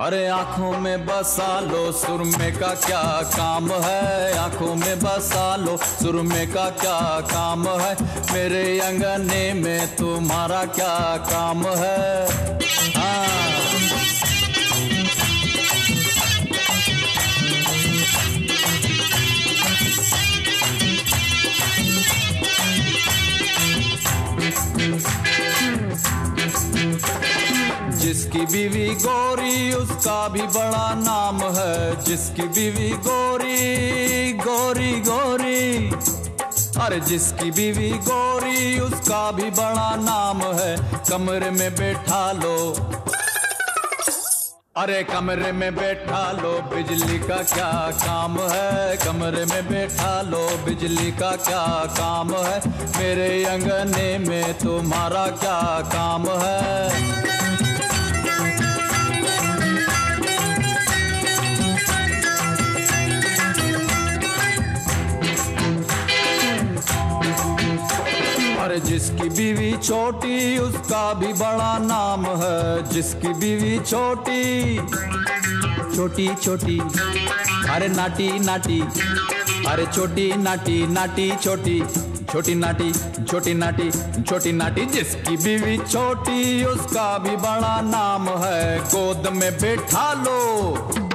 अरे आँखों में बसा लो। सुरमे का क्या काम है? आँखों में बसा लो। सुरमे का क्या काम है? मेरे अंगने में तुम्हारा क्या काम है? हाँ। जिसकी बीवी गोरी, उसका भी बड़ा नाम है। जिसकी बीवी गोरी गोरी गोरी। अरे जिसकी बीवी गोरी, उसका भी बड़ा नाम है। कमरे में बैठा लो। अरे कमरे में बैठा लो। बिजली का क्या काम है? कमरे में बैठा लो। बिजली का क्या काम है? मेरे अंगने में तुम्हारा क्या काम है? जिसकी बीवी छोटी, उसका भी बड़ा नाम है। जिसकी बीवी छोटी छोटी छोटी। अरे नाटी नाटी। अरे छोटी, नाटी नाटी, छोटी। छोटी, नाटी छोटी नाटी छोटी, नाटी। जिसकी बीवी छोटी, उसका भी बड़ा नाम है। गोद में बैठा लो।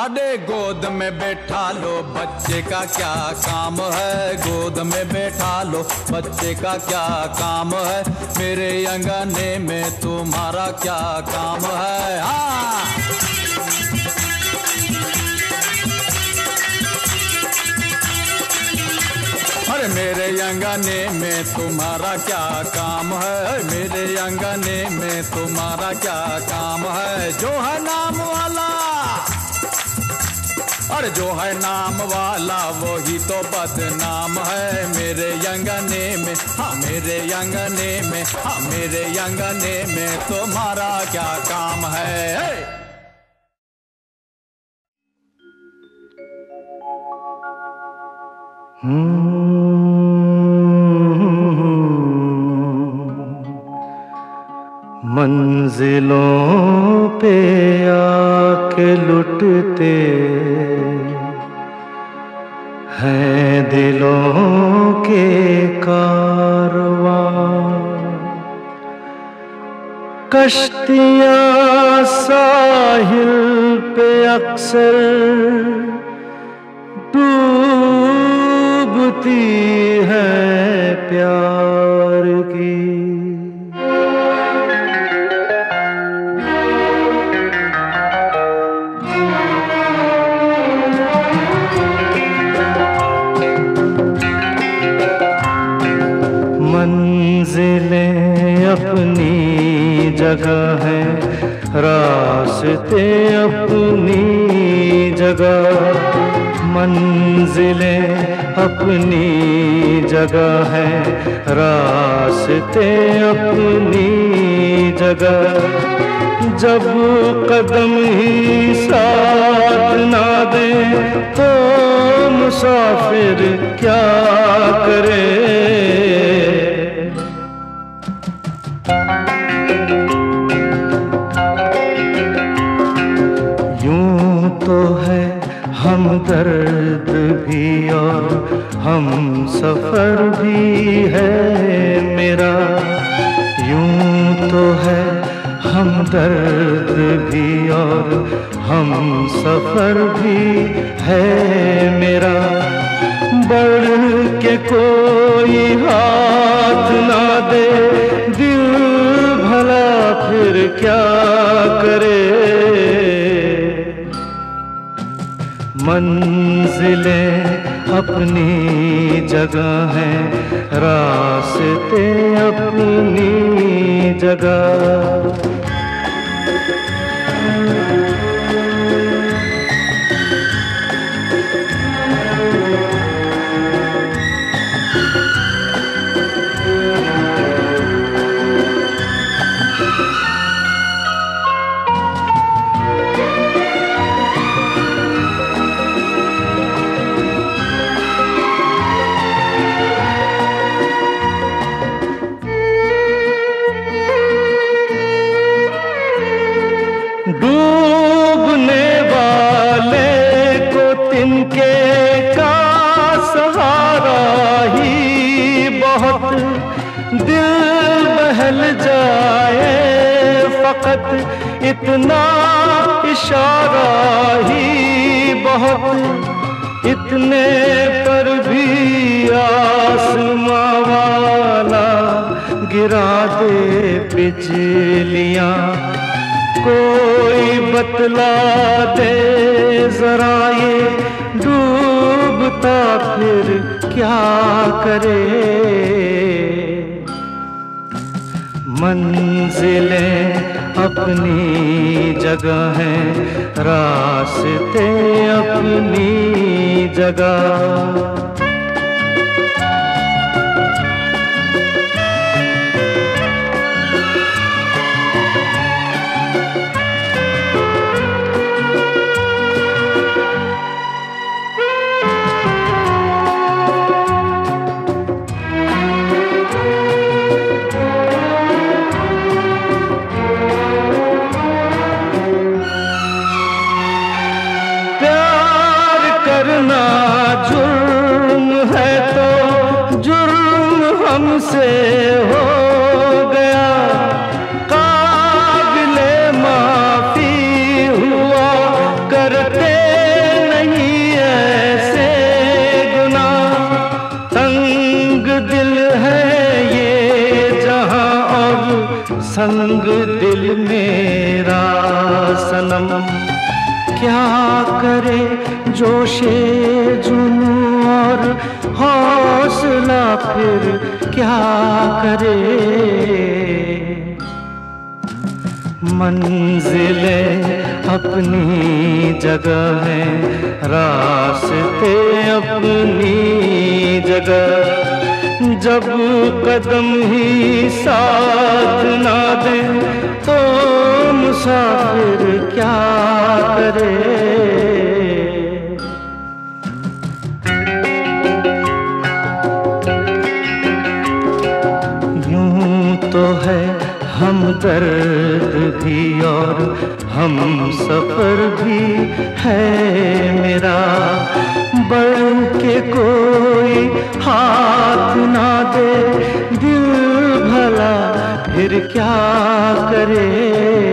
अरे गोद में बैठा लो, बच्चे का क्या काम है? गोद में बैठा लो, बच्चे का क्या काम है? मेरे अंगने में तुम्हारा क्या काम है? हाँ। अरे मेरे अंगने में तुम्हारा क्या काम है? मेरे अंगने में तुम्हारा क्या काम है? जो है नाम वाला अरे जो है नाम वाला वो ही तो बदनाम है मेरे अंगने में हाँ मेरे अंगने में हाँ मेरे अंगने में तुम्हारा क्या काम हे! मंजिलों पे आके लुटते हैं दिलों के कारवा। कश्तियाँ साहिल पे अक्सर डूबती है प्यार। जगह है। रास्ते अपनी जगह, मंजिलें अपनी जगह है। रास्ते अपनी जगह, जब कदम ही साथ ना दे तो मुसाफिर क्या करे? हम दर्द भी और हम सफ़र भी है मेरा। यूँ तो है हम दर्द भी और हम सफ़र भी है मेरा। बढ़ के कोई हाथ ना दे, दिल भला फिर क्या करे? मंजिलें अपनी जगह है रास्ते अपनी जगह। इतना इशारा ही बहुत, इतने पर भी आसमां वाला गिरा दे बिजलियाँ। बतला दे जरा ये डूबता फिर क्या करे? मंजिलें अपनी जगह है रास्ते अपनी जगह। जोशे जुनू हौसला फिर क्या करे? मंजिलें अपनी जगह हैं, रास्ते अपनी जगह। जब कदम ही साथ ना दे तो मुसाफिर क्या करे? दर्द भी और हम सफ़र भी है मेरा। बढ़ के कोई हाथ ना दे, दिल भला फिर क्या करे?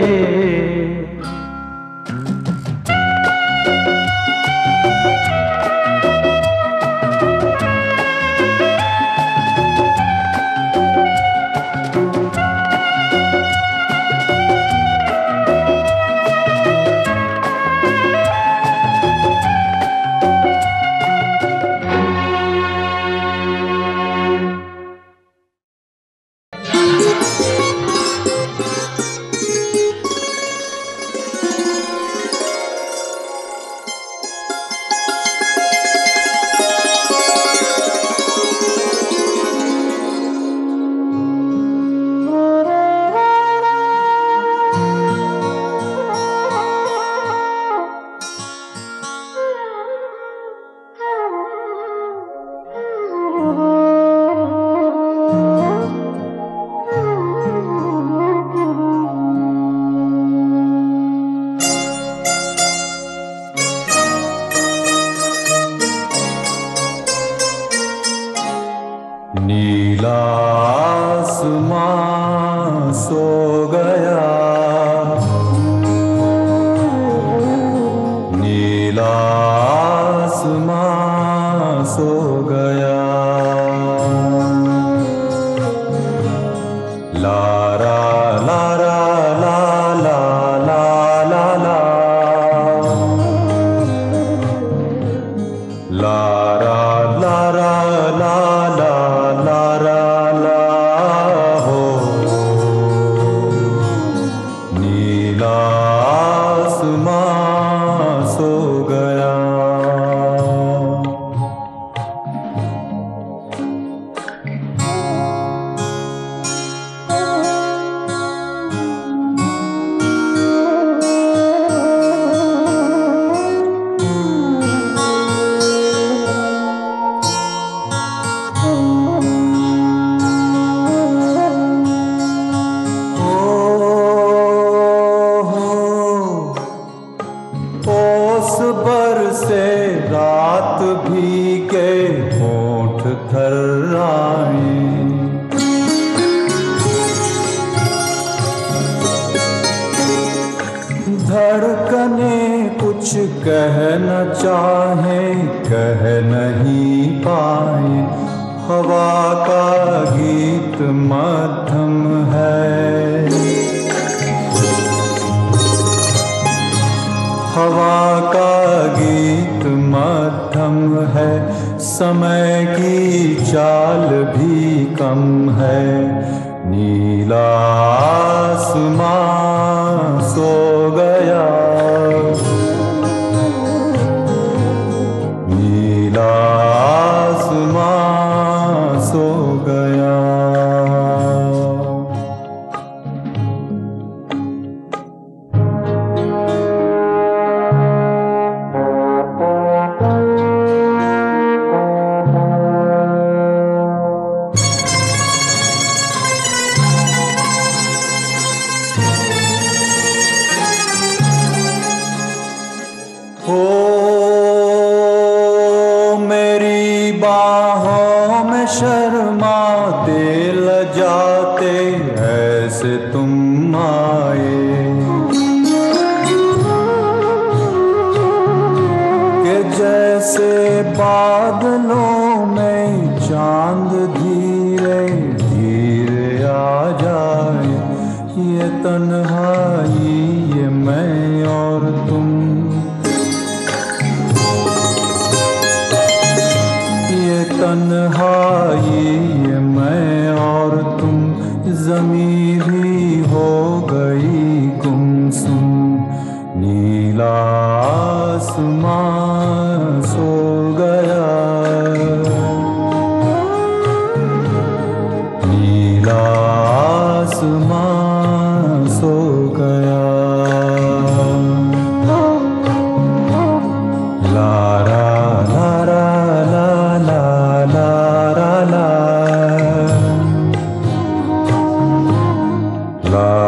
ला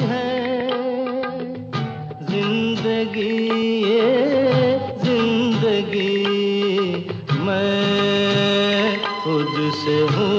है। ज़िंदगी ज़िंदगी मैं खुद से हूँ।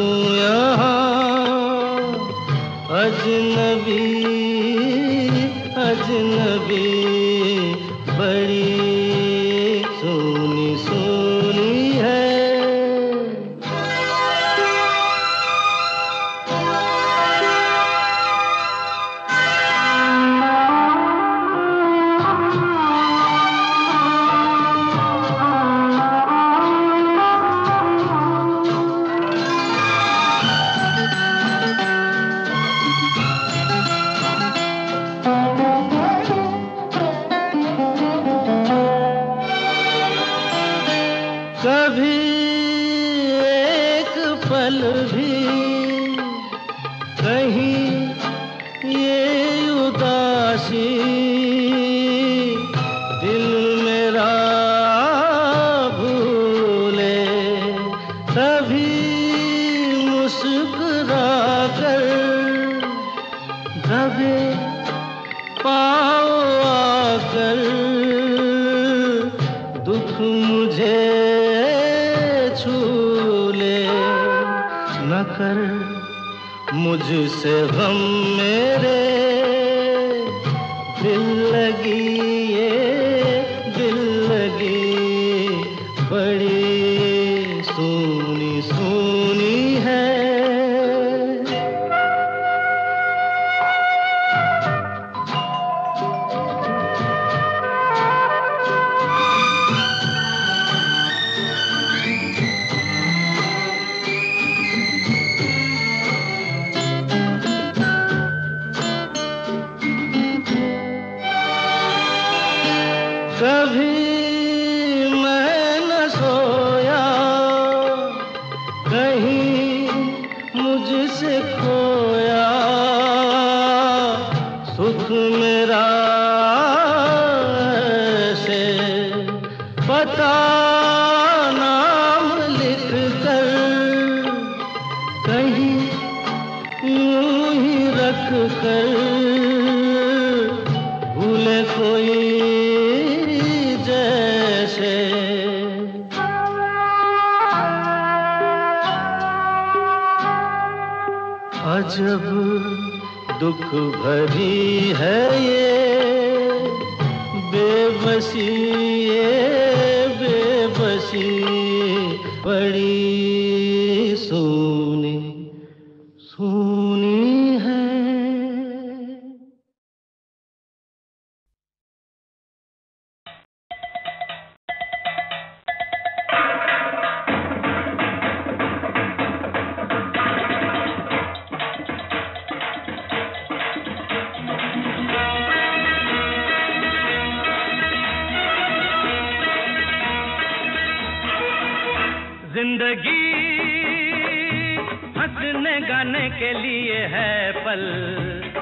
ज़िंदगी। हंसने गाने के लिए है पल,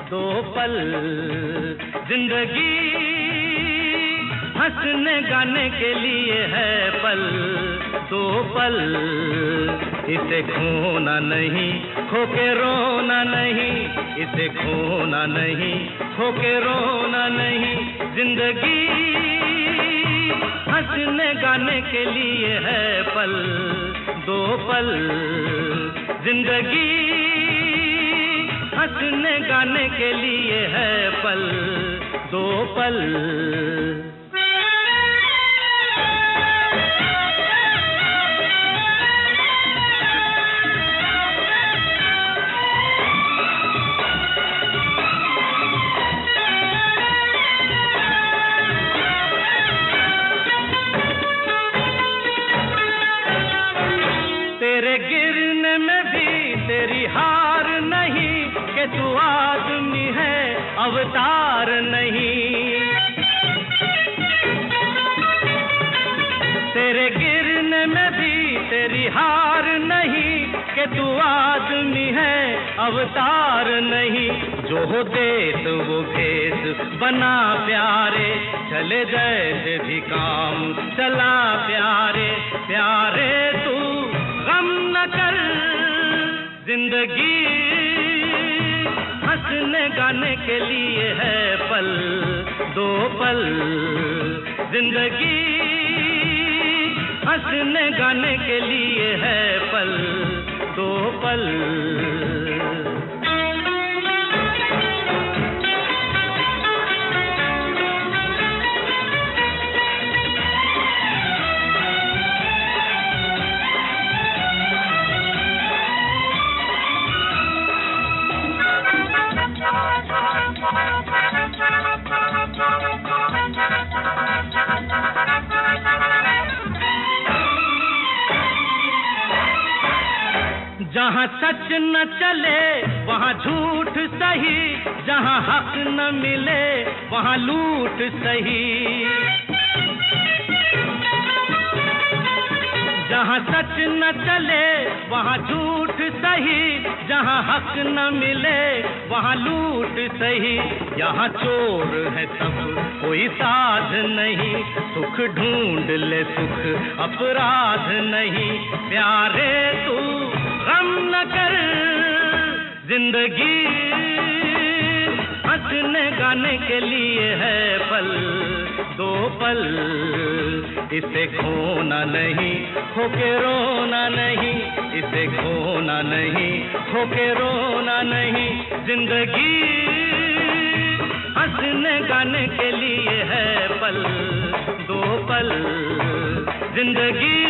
दो पल। ज़िंदगी। हंसने गाने के लिए है पल, दो पल। इसे खोना नहीं खो के रोना नहीं। इसे खोना नहीं खो के रोना नहीं। ज़िंदगी। हंसने गाने के लिए है पल, दो पल। ज़िंदगी हंसने गाने के लिए है पल, दो पल। अवतार नहीं, जो हो देत वो भेद। बना प्यारे, चले जैसे भी काम, चला प्यारे। प्यारे तू गम न कर, ज़िंदगी हंसने गाने के लिए है पल, दो पल। ज़िंदगी हंसने गाने के लिए है पल, दो पल। जहाँ सच न चले, वहाँ झूठ सही, जहाँ हक न मिले, वहाँ लूट सही। जहाँ सच न चले, वहाँ झूठ सही, जहाँ हक न मिले, वहाँ लूट सही। यहाँ चोर है सब, कोई साध नहीं, सुख ढूंढ ले सुख, अपराध नहीं। प्यारे तू गम न कर ज़िंदगी हंसने गाने के लिए है पल, दो पल। इसे खोना नहीं खो के रोना नहीं, इसे खोना नहीं खो के रोना नहीं। ज़िंदगी हंसने गाने के लिए है पल, दो पल। ज़िंदगी